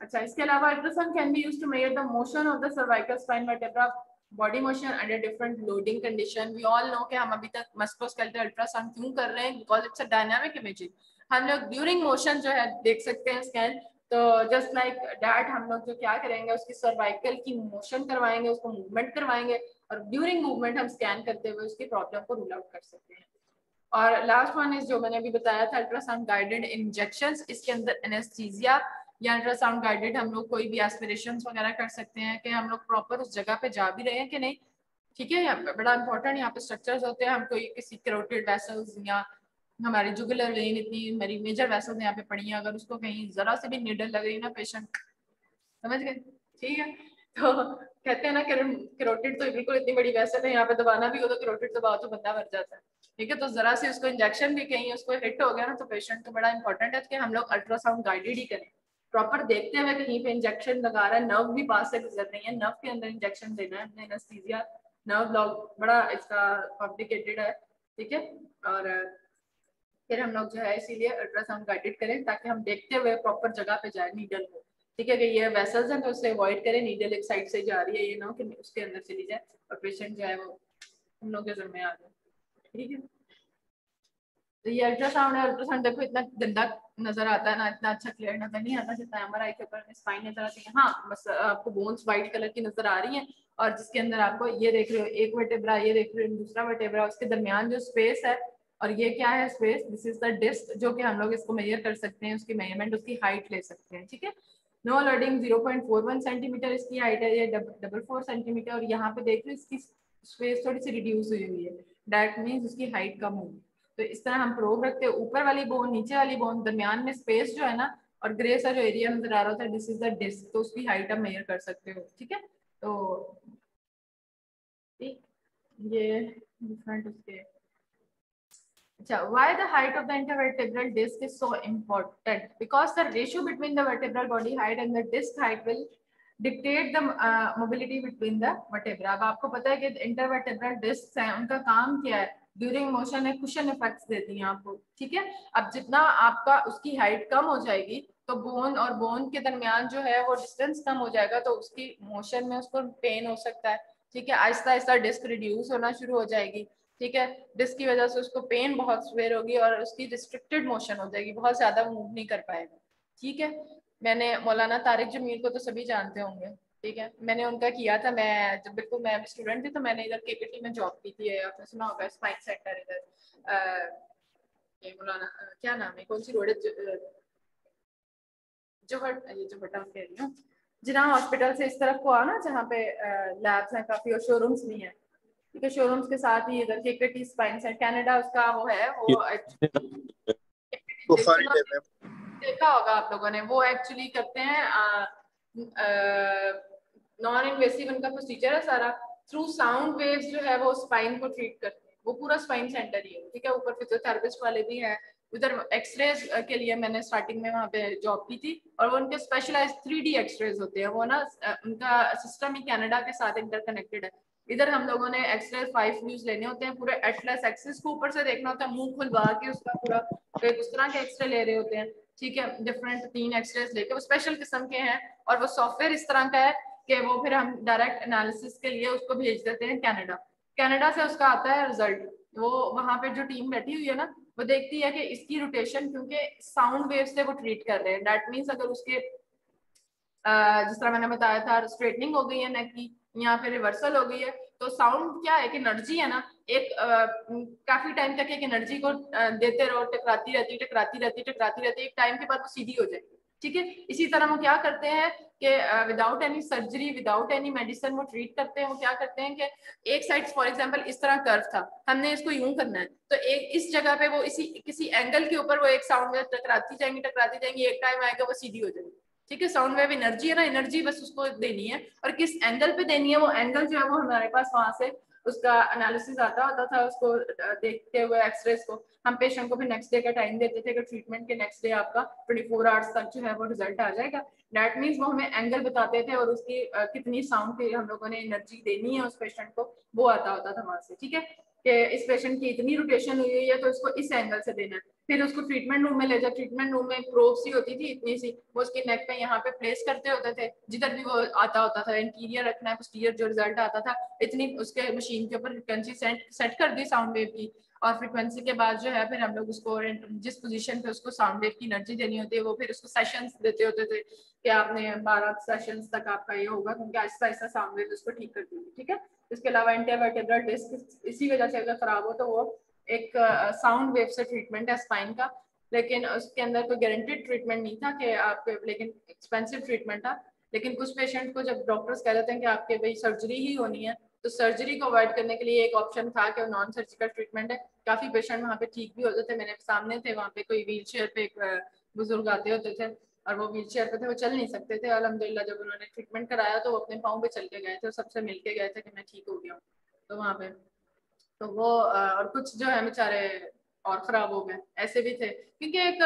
A: अच्छा इसके अलावा ultrasound can be used to measure the motion of the cervical spine vertebra body motion under different loading condition we all know कि हम अभी तक मस्कोस्केलेटल अल्ट्रासाउंड क्यों कर रहे हैं? Because it's a dynamic imaging हम लोग ड्यूरिंग मोशन जो है, देख सकते हैं स्कैन तो जस्ट लाइक डैट हम लोग जो क्या करेंगे, उसकी सर्वाइकल की मोशन करवाएँगे, उसको मूवमेंट करवाएँगे और ड्यूरिंग मूवमेंट हम स्कैन करते हुए उसकी प्रॉब्लम को रूल आउट कर सकते हैं। और लास्ट वन इज़ जो मैंने अभी बताया था अल्ट्रासाउंड गाइडेड इंजेक्शन इसके अंदर एनेस्थीजिया या अल्ट्रासाउंड गाइडेड हम लोग कोई भी एस्पिरेशन वगैरह कर सकते हैं कि हम लोग प्रॉपर उस जगह पे जा भी रहे हैं कि नहीं? ठीक है बड़ा इंपॉर्टेंट यहाँ पे स्ट्रक्चर्स होते हैं। हम कोई किसी करोटेड वेसल्स या हमारी जुगुलर वेन इतनी हमारी मेजर वेसल्स यहाँ पे पड़ी हैं। अगर उसको कहीं जरा से भी नीडल लग रही ना पेशेंट समझ गए? ठीक है? तो कहते हैं ना करोटेड तो बिल्कुल इतनी बड़ी वैसल है, यहाँ पे दबाना भी हो तो करोटेड दबाओ तो बंदा मर जाता है। ठीक है? तो जरा से उसको इंजेक्शन भी कहीं उसको हिट हो गया ना तो पेशेंट को बड़ा इंपॉर्टेंट है कि हम लोग अल्ट्रासाउंड गाइडेड ही करें। प्रॉपर देखते हुए कहीं पे इंजेक्शन लगा रहा है नर्व भी पास से गुजर रही है नर्व के अंदर इंजेक्शन देना है एनेस्थीसिया नर्व ब्लॉक बड़ा इसका कॉम्प्लिकेटेड है, ठीक है? और फिर हम लोग जो है इसीलिए अल्ट्रासाउंड गाइडेड करें ताकि हम देखते हुए प्रॉपर जगह पे जाए नीडल को, ठीक है? कि ये वेसल्स हैं तो उससे अवॉइड करें नीडल एक साइड से जा रही है, ये ना कि उसके अंदर चली जाए और पेशेंट जो है वो हम लोग के जिम्मे आ जाए, ठीक है? तो ये अल्ट्रासाउंड है अल्ट्रासाउंड देखो इतना गंदा नज़र आता है ना, इतना अच्छा क्लियर नज़र नहीं आता जितना एम के ऊपर स्पाइन नज़र आती है। हाँ बस आपको बोन्स व्हाइट कलर की नज़र आ रही है और जिसके अंदर आपको ये देख रहे हो, एक वर्टेब्रा ये देख रहे हो, दूसरा वर्टेब्रा उसके दरमियान जो स्पेस है, और ये क्या है space this is the disc जो कि हम लोग इसको मेजर कर सकते हैं, उसकी मेज़रमेंट उसकी हाइट ले सकते हैं, ठीक है? नो लोडिंग 0.41 सेंटीमीटर इसकी हाइट है, ये डबल फोर सेंटीमीटर और यहाँ पे देख लो इसकी स्पेस थोड़ी सी रिड्यूस हुई हुई है। दैट मीन्स उसकी हाइट कम होगी तो इस तरह हम प्रोग रखते हैं। ऊपर वाली बोन नीचे वाली बोन दरमियान में स्पेस जो है ना, और ग्रे सा जो एरिया नज़र आ रहा था दिस इज़ द डिस्क तो उसकी हाइट आप मेयर कर सकते हो, ठीक है? तो ठीक ये अच्छा why the height of the intervertebral disc is so important because the ratio between the vertebral body height and the disc height will dictate the mobility between the vertebra अब आपको पता है कि इंटरवर्टेब्रल डिस्क है, उनका काम क्या है? ड्यूरिंग मोशन है कुशन इफेक्ट्स देती हैं आपको, ठीक है? अब जितना आपका उसकी हाइट कम हो जाएगी तो बोन और बोन के दरमियान जो है वो डिस्टेंस कम हो जाएगा तो उसकी मोशन में उसको पेन हो सकता है, ठीक है? आहिस्ता आहिस्ता डिस्क रिड्यूस होना शुरू हो जाएगी, ठीक है? डिस्क की वजह से उसको पेन बहुत सवेर होगी और उसकी रिस्ट्रिक्टेड मोशन हो जाएगी, बहुत ज़्यादा मूव नहीं कर पाएगा, ठीक है? मैंने मौलाना तारिक जमीर को तो सभी जानते होंगे। ठीक है? मैंने उनका किया था मैं जब बिल्कुल मैं स्टूडेंट थी तो मैंने इधर केपीटी में जॉब की थी आपने सुना होगा स्पाइन सेंटर इधर। ये मौलाना क्या नाम है? कौन सी रोड है? जोहट ये जोहट कह रही हूँ। जिना हॉस्पिटल से इस तरफ़ को आना जहाँ पे लैब्स हैं काफ़ी और शोरूम्स भी हैं। ठीक है शोरूम्स के साथ ही इधर केपीटी स्पाइन सेंटर कनाडा उसका वो है वो देखा होगा आप लोगों ने वो एक्चुअली करते हैं नॉन इन्वेसिव उनका प्रोसीजर है सारा। थ्रू साउंड वेव्स जो है वो स्पाइन को ट्रीट करते हैं वो पूरा स्पाइन सेंटर ही है। ठीक है, ऊपर फिजियोथेरेपिस्ट वाले भी हैं। उधर एक्सरेज के लिए मैंने स्टार्टिंग में वहाँ पे जॉब की थी और वो उनके स्पेशलाइज थ्री डी एक्सरेज होते हैं। वो ना उनका सिस्टम ही कनाडा के साथ इंटरकनेक्टेड है। इधर हम लोगों ने एक्सरे फाइव व्यूज़ लेने होते हैं। पूरे एटलस एक्सिस को ऊपर से देखना होता है। मुँह खुलवा के उसका पूरा उस तरह के एक्सरे ले रहे होते हैं। ठीक है डिफरेंट तीन एक्सरेज लेके, वो स्पेशल किस्म के हैं और वो सॉफ्टवेयर इस तरह का है कि वो फिर हम डायरेक्ट एनालिसिस के लिए उसको भेज देते हैं कनाडा कनाडा से उसका आता है रिज़ल्ट वो वहाँ पे जो टीम बैठी हुई है ना, वो देखती है कि इसकी रोटेशन क्योंकि साउंड वेव से वो ट्रीट कर रहे हैं। दैट मीन्स अगर उसके जिस तरह मैंने बताया था स्ट्रेटनिंग हो गई है नेक की, या फिर रिवर्सल हो गई है तो साउंड क्या है कि एनर्जी है ना एक आ, काफ़ी टाइम तक एक एनर्जी को देते रहो टकराती रहती टकराती रहती टकराती रहती एक टाइम के बाद वो सीधी हो जाएगी ठीक है? इसी तरह वो क्या करते हैं कि without any surgery without any medicine वो ट्रीट करते हैं वो क्या करते हैं कि एक साइड फॉर एग्जांपल इस तरह कर्व था हमने इसको यूँ करना है तो एक इस जगह पे वो इसी किसी एंगल के ऊपर वो एक साउंड वेव टकराती जाएँगी टकराती जाएँगी एक टाइम आएगा वो सीधी हो जाएगी। ठीक है? साउंड वेव एनर्जी है ना एनर्जी बस उसको देनी है और किस एंगल पे देनी है वो एंगल जो है वो हमारे पास वहाँ से उसका एनालिसिस आता होता था उसको देखते हुए एक्सरेज को। हम पेशेंट को फिर नेक्स्ट डे का टाइम देते थे कि ट्रीटमेंट के नेक्स्ट डे आपका 24 आवर्स तक जो है वो रिज़ल्ट आ जाएगा। डेट मीन्स वो हमें एंगल बताते थे और उसकी कितनी साउंड की हम लोगों ने एनर्जी देनी है उस पेशेंट को, वो आता होता था वहाँ से, ठीक है? कि इस पेशेंट की इतनी रोटेशन हुई है तो इसको इस एंगल से देना है। फिर उसको ट्रीटमेंट रूम में ले जाओ। ट्रीटमेंट रूम में प्रोब सी होती थी इतनी सी। वो उसके नेक पे यहाँ पे प्लेस करते होते थे। जिधर भी वो आता होता था इंटीरियर रखना है पोस्टीरियर जो रिज़ल्ट आता था, इतनी उसके मशीन के ऊपर फ्रिक्वेंसी सेट सेट कर दी साउंड वेव की। और फ्रिक्वेंसी के बाद जो है, फिर हम लोग उसको जिस पोजीशन पे उसको साउंड वेव की एनर्जी देनी होती है, वो फिर उसको सेशंस देते होते थे कि आपने बारह सेशंस तक आपका ये होगा, क्योंकि आहिस्ता आहिस्ता साउंड वेव उसको ठीक कर देगी, ठीक है? इसके अलावा एंटीवर्टेब्रल डिस्क इसी वजह से अगर खराब हो तो वो एक साउंड वेव से ट्रीटमेंट है स्पाइन का। लेकिन उसके अंदर कोई गारंटेड ट्रीटमेंट नहीं था कि आप लेकिन एक्सपेंसिव ट्रीटमेंट था। लेकिन कुछ पेशेंट को जब डॉक्टर्स कह देते हैं कि आपके भाई सर्जरी ही होनी है तो सर्जरी को अवॉइड करने के लिए एक ऑप्शन था कि नॉन सर्जिकल ट्रीटमेंट है। काफ़ी पेशेंट वहाँ पे ठीक भी होते थे, मेरे सामने थे, वहाँ पे कोई व्हील चेयर पे एक बुज़ुर्ग आते होते थे। और वो व्हील चेयर पे थे, वो चल नहीं सकते थे। अलहमदिल्ला जब उन्होंने ट्रीटमेंट कराया तो वो अपने पाँव पे चल के गए थे सबसे मिल के गए थे कि मैं ठीक हो गया हूँ। तो वहाँ पे तो वो और कुछ जो है बेचारे और खराब हो गए। ऐसे भी थे। क्योंकि एक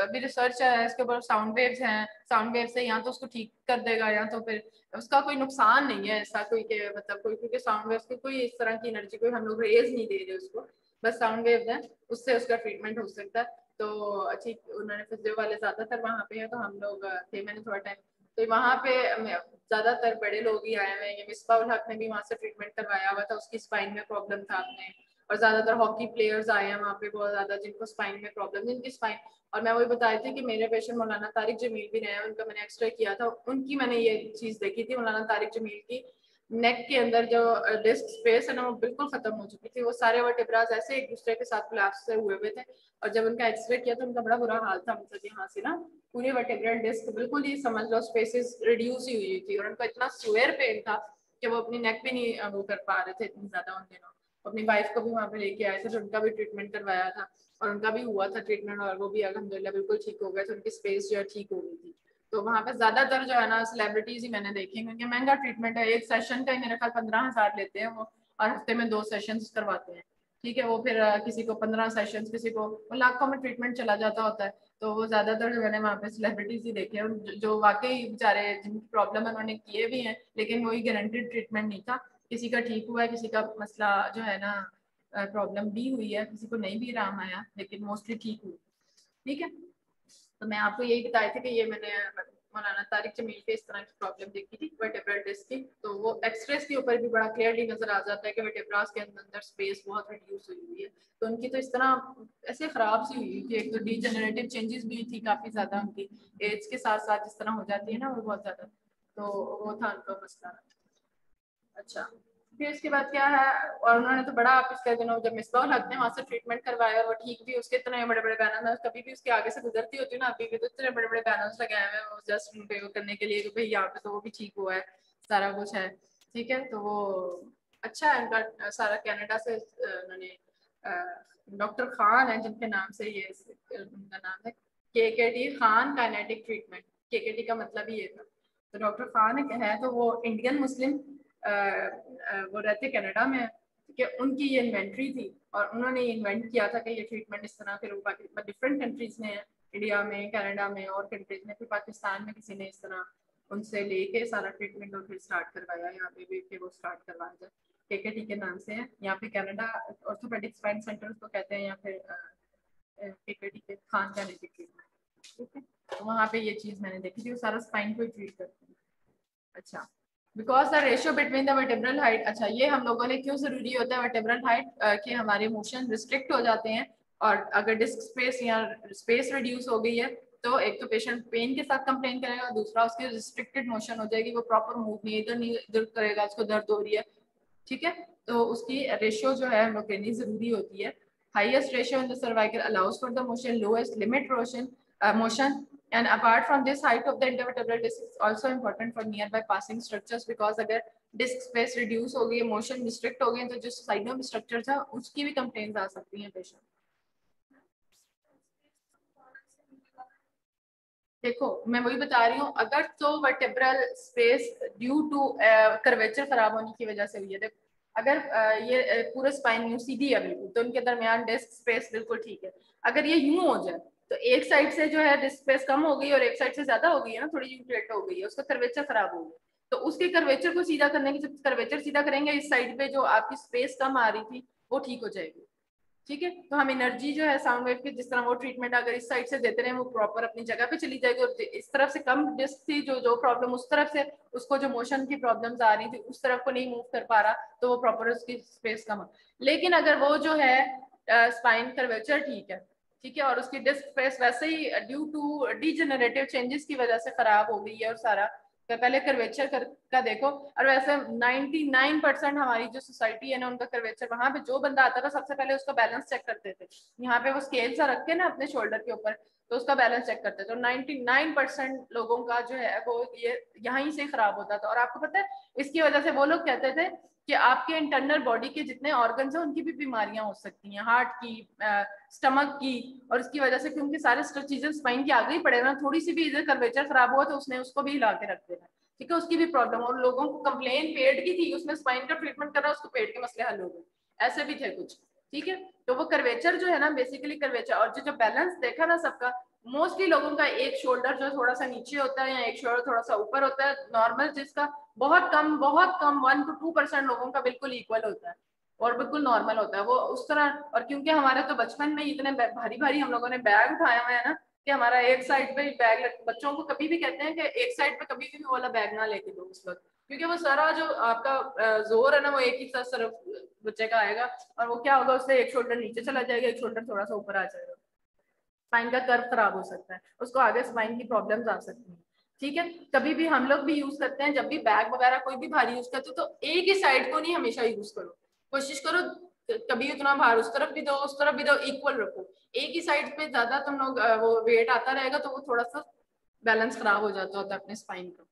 A: अभी रिसर्च है, इसके ऊपर साउंड वेव्स हैं। साउंड वेव से या तो उसको ठीक कर देगा, या तो फिर उसका कोई नुकसान नहीं है ऐसा कोई के मतलब कोई, क्योंकि साउंड वेव्स की कोई इस तरह की एनर्जी कोई हम लोग रेज नहीं दे रहे उसको। बस साउंड वेव है, उससे उसका ट्रीटमेंट हो सकता है। तो अच्छी उन्होंने फिजियो वाले ज़्यादातर वहाँ पे है तो हम लोग थे मैंने थोड़ा टाइम तो वहाँ पे ज़्यादातर बड़े लोग ही आए हुए हैं। मिसबा उल हक ने भी वहाँ से ट्रीटमेंट करवाया हुआ था, उसकी स्पाइन में प्रॉब्लम था अपने। और ज़्यादातर हॉकी प्लेयर्स आए हैं वहाँ पे बहुत ज़्यादा, जिनको स्पाइन में प्रॉब्लम जिनकी स्पाइन और मैं वही बताई थी कि मेरे पेशेंट मौलाना तारिक जमील भी रहे हैं, उनका मैंने एक्सरे किया था। उनकी मैंने ये चीज़ देखी थी, मौलाना तारिक जमील की। नेक के अंदर जो डिस्क स्पेस है ना, वो बिल्कुल खत्म हो चुकी थी। वो सारे वर्टिब्राज ऐसे एक दूसरे के साथ कोलैप्स से हुए हुए थे और जब उनका एक्सरे किया तो उनका बड़ा बुरा हाल था मतलब यहाँ से ना, पूरी वर्टिब्रल डिस्क बिल्कुल ही समझ लो स्पेसिस रिड्यूस ही हुई थी और उनको इतना सुअर पेन था कि वो अपनी नेक भी नहीं वो कर पा रहे थे इतनी ज़्यादा उन दिनों। अपनी वाइफ को भी वहाँ पे लेके आए थे तो उनका भी ट्रीटमेंट करवाया था और उनका भी हुआ था ट्रीटमेंट और वो भी अलहमदिल्ला बिल्कुल ठीक हो गए थे, उनकी स्पेस जो है ठीक हो गई थी। तो वहाँ पे ज़्यादातर जो है ना सेलिब्रिटीज ही मैंने देखी क्योंकि महँगा ट्रीटमेंट है। एक सेशन का ही मेरे ख्याल पंद्रह हज़ार लेते हैं वो, और हफ़्ते में दो सेशन करवाते हैं। ठीक है, वो फिर किसी को पंद्रह सेशन किसी को लाखों में ट्रीटमेंट चला जाता होता है। तो वो ज़्यादातर जो मैंने वहाँ पे सेलिब्रिटीज ही देखे हैं जो वाकई बेचारे जिनकी प्रॉब्लम है उन्होंने किए भी हैं, लेकिन वही गारंटेड ट्रीटमेंट नहीं था। किसी का ठीक हुआ है, किसी का मसला जो है ना प्रॉब्लम भी हुई है, किसी को नहीं भी आराम आया, लेकिन मोस्टली ठीक हुई। ठीक है? तो मैं आपको यही बताया था कि ये मैंने मौलाना तारिक जमील के इस तरह की प्रॉब्लम देखी थी वर्टेब्रल डिस्क की। तो वो एक्सरेस के ऊपर भी बड़ा क्लियरली नज़र आ जाता है कि वर्टेब्रास के अंदर स्पेस बहुत रिड्यूस हुई हुई है। तो उनकी तो इस तरह ऐसे खराब सी हुई थी एक तो डीजेनरेटिव चेंजेस भी थी काफ़ी ज़्यादा उनकी। एज के साथ साथ जिस तरह हो जाती है ना, वो बहुत ज़्यादा। तो वो था उनका मसला। अच्छा। फिर उसके बाद क्या है, और उन्होंने तो बड़ा आप इसके दिनों, जब मिसबाउल हक ने वहाँ से ट्रीटमेंट करवाया और वो ठीक भी, उसके इतने बड़े बड़े बैनर कभी भी उसके आगे से गुजरती होती है ना, अभी भी तो इतने बड़े बड़े बैनर्स लगाए हुए हैं जस्ट उनके करने के लिए कि भाई यहाँ पे तो वो भी ठीक हुआ है, सारा कुछ है, ठीक है? तो वो अच्छा है उनका, सारा कैनेडा से उन्होंने डॉक्टर खान है, जिनके नाम से ये, उनका नाम है के के टी खान काइनेटिक ट्रीटमेंट के के टी का मतलब ही ये था। तो डॉक्टर खान है तो वो इंडियन मुस्लिम वो रहते कनाडा में, कि उनकी ये इन्वेंट्री थी और उन्होंने ये इन्वेंट किया था कि ये ट्रीटमेंट इस तरह, फिर डिफरेंट कंट्रीज़ में इंडिया में कनाडा में, और कंट्रीज़ में, फिर पाकिस्तान में किसी ने इस तरह उनसे लेके सारा ट्रीटमेंट और फिर स्टार्ट करवाया, यहाँ पे भी फिर वो स्टार्ट करवाया जाए के के टी के नाम से है। यहाँ पे कनाडा ऑर्थोपेडिक स्पाइन सेंटर उसको कहते हैं या फिर के के टी के खान का ट्रीटमेंट ठीक है? तो वहाँ पे ये चीज़ मैंने देखी थी, वो सारा स्पाइन को ही ट्रीट करते हैं। अच्छा। Because the ratio between the vertebral height अच्छा ये हम लोगों ने क्यों ज़रूरी होता है वर्टेब्रल हाइट कि हमारे मोशन रिस्ट्रिक्ट हो जाते हैं? और अगर डिस्क स्पेस या स्पेस रिड्यूस हो गई है तो एक तो पेशेंट पेन के साथ कंप्लेन करेगा, दूसरा उसकी रिस्ट्रिक्टेड मोशन हो जाएगी, वो प्रॉपर मूव नहीं, इधर नहीं, इधर करेगा, उसको दर्द हो रही है। ठीक है? तो उसकी रेशियो जो है हम लोग लेनी ज़रूरी होती है। Highest ratio in the cervical allows for the motion lowest limit rotation motion And apart from this, height of the intervertebral disc is also important for nearby passing structures because अगर disc space reduce हो गई motion restrict हो गई तो जो side में structure था उसकी भी कंप्लेन आ सकती पेशेंट देखो मैं वही बता रही हूँ अगर तो vertebral space due to curvature खराब होने की वजह से हुई है। देखो अगर ये पूरा स्पाइन यूँ सीधी है बिल्कुल तो उनके दरमियान डिस्क स्पेस बिल्कुल ठीक है। अगर ये यूँ हो जाए तो एक साइड से जो है डिस्क स्पेस कम हो गई और एक साइड से ज़्यादा हो गई है ना, थोड़ी यूट्रेट हो गई है, उसका कर्वेचर खराब हो गया। तो उसके कर्वेचर को सीधा करने की, जब कर्वेचर सीधा करेंगे, इस साइड पे जो आपकी स्पेस कम आ रही थी, वो ठीक हो जाएगी। ठीक है? तो हम एनर्जी जो है साउंड वेव की, जिस तरह वो ट्रीटमेंट अगर इस साइड से देते रहे, वो प्रॉपर अपनी जगह पे चली जाएगी और इस तरफ़ से कम डिस्क थी, जो जो प्रॉब्लम उस तरफ़ से, उसको जो मोशन की प्रॉब्लम्स आ रही थी, उस तरफ़ को नहीं मूव कर पा रहा तो वो प्रॉपर उसकी स्पेस कम लेकिन अगर वो जो है स्पाइन कर्वेचर ठीक है ठीक है और उसकी डिस्क स्पेस वैसे ही ड्यू टू डीजेनरेटिव चेंजेस की वजह से खराब हो गई है और सारा। पहले कर्वेचर कर, का देखो और वैसे 99 परसेंट हमारी जो सोसाइटी है ना उनका कर्वेचर वहाँ पे जो बंदा आता था सबसे पहले उसका बैलेंस चेक करते थे। यहाँ पे वो स्केल सा रख के ना अपने शोल्डर के ऊपर तो उसका बैलेंस चेक करते थे। तो 99 परसेंट लोगों का जो है वो ये यहीं से खराब होता था। और आपको पता है इसकी वजह से वो लोग कहते थे कि आपके इंटरनल बॉडी के जितने ऑर्गन हैं, उनकी भी बीमारियाँ हो सकती हैं हार्ट की स्टमक की, और इसकी वजह से क्योंकि सारे स्ट्रेचीजन स्पाइन के आगे ही पड़े ना थोड़ी सी भी इधर कर्वेचर खराब हुआ तो उसने उसको भी हिला के रख देना ठीक है? उसकी भी प्रॉब्लम और लोगों को कंप्लेन पेट की थी, उसने स्पाइन का ट्रीटमेंट करा उसको पेट के मसले हल हो गए, ऐसे भी थे कुछ, ठीक है? तो वो कर्वेचर जो है ना बेसिकली कर्वेचर और जो जो बैलेंस देखा ना सबका मोस्टली लोगों का एक शोल्डर जो थोड़ा सा नीचे होता है या एक शोल्डर थोड़ा सा ऊपर होता है नॉर्मल जिसका बहुत कम बहुत कम वन टू टू परसेंट लोगों का बिल्कुल इक्वल होता है और बिल्कुल नॉर्मल होता है। वो उस तरह, और क्योंकि हमारे तो बचपन में इतने भारी भारी हम लोगों ने बैग उठाया हुआ है ना, कि हमारा एक साइड पे बैग बच्चों को कभी भी कहते हैं कि एक साइड पे कभी भी वाला बैग ना लेके दो उस वक्त। क्योंकि वो सारा जो आपका ज़ोर है ना, वो एक ही तरफ़ बच्चे का आएगा और वो क्या होगा, उससे एक शोल्डर नीचे चला जाएगा, एक शोल्डर थोड़ा सा ऊपर आ जाएगा। स्पाइन का कर्व खराब हो सकता है, उसको आगे स्पाइन की प्रॉब्लम्स आ सकती हैं। ठीक है? कभी भी हम लोग भी यूज़ करते हैं। जब भी बैग वगैरह कोई भी भारी यूज़ करते हो तो एक ही साइड को नहीं हमेशा यूज़ करो। कोशिश करो, कभी उतना भार उस तरफ़ भी दो, उस तरफ़ भी दो इक्वल रखो। एक ही साइड पे ज़्यादा तुम लोग वो वेट आता रहेगा तो वो थोड़ा सा बैलेंस खराब हो जाता होता है अपने स्पाइन का।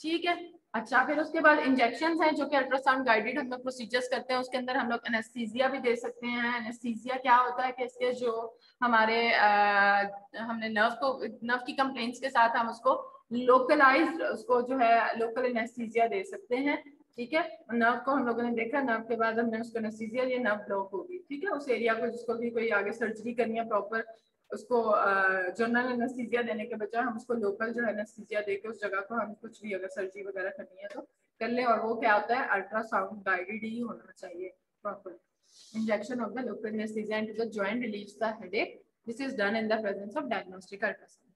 A: ठीक है? अच्छा फिर उसके बाद इंजेक्शन हैं जो कि अल्ट्रासाउंड गाइडेड हम लोग प्रोसीजर्स करते हैं उसके अंदर हम लोग एनेस्थीजिया भी दे सकते हैं। एनेस्थीजिया क्या होता है कि इसके जो हमारे आ, हमने नर्व को नर्व की कंप्लेंट्स के साथ हम उसको लोकलाइज उसको जो है लोकल एनेस्थीजिया दे सकते हैं ठीक है? नर्व को हम लोगों ने देखा नर्व के बाद हमने उसको एनेस्थीजिया ये नर्व ब्लॉक होगी ठीक है? उस एरिया को जिसको भी कोई आगे सर्जरी करनी है प्रॉपर उसको जनरल एनेस्थीजिया देने के बजाय हम उसको लोकल जो एनेस्थीजिया दे के उस जगह को हम कुछ भी अगर सर्जरी वगैरह करनी है तो कर ले और वो क्या होता है अल्ट्रासाउंड गाइडेड ही होना चाहिए proper injection of the local anaesthesia into the joint relieves the headache this is done in the presence of diagnostic ultrasound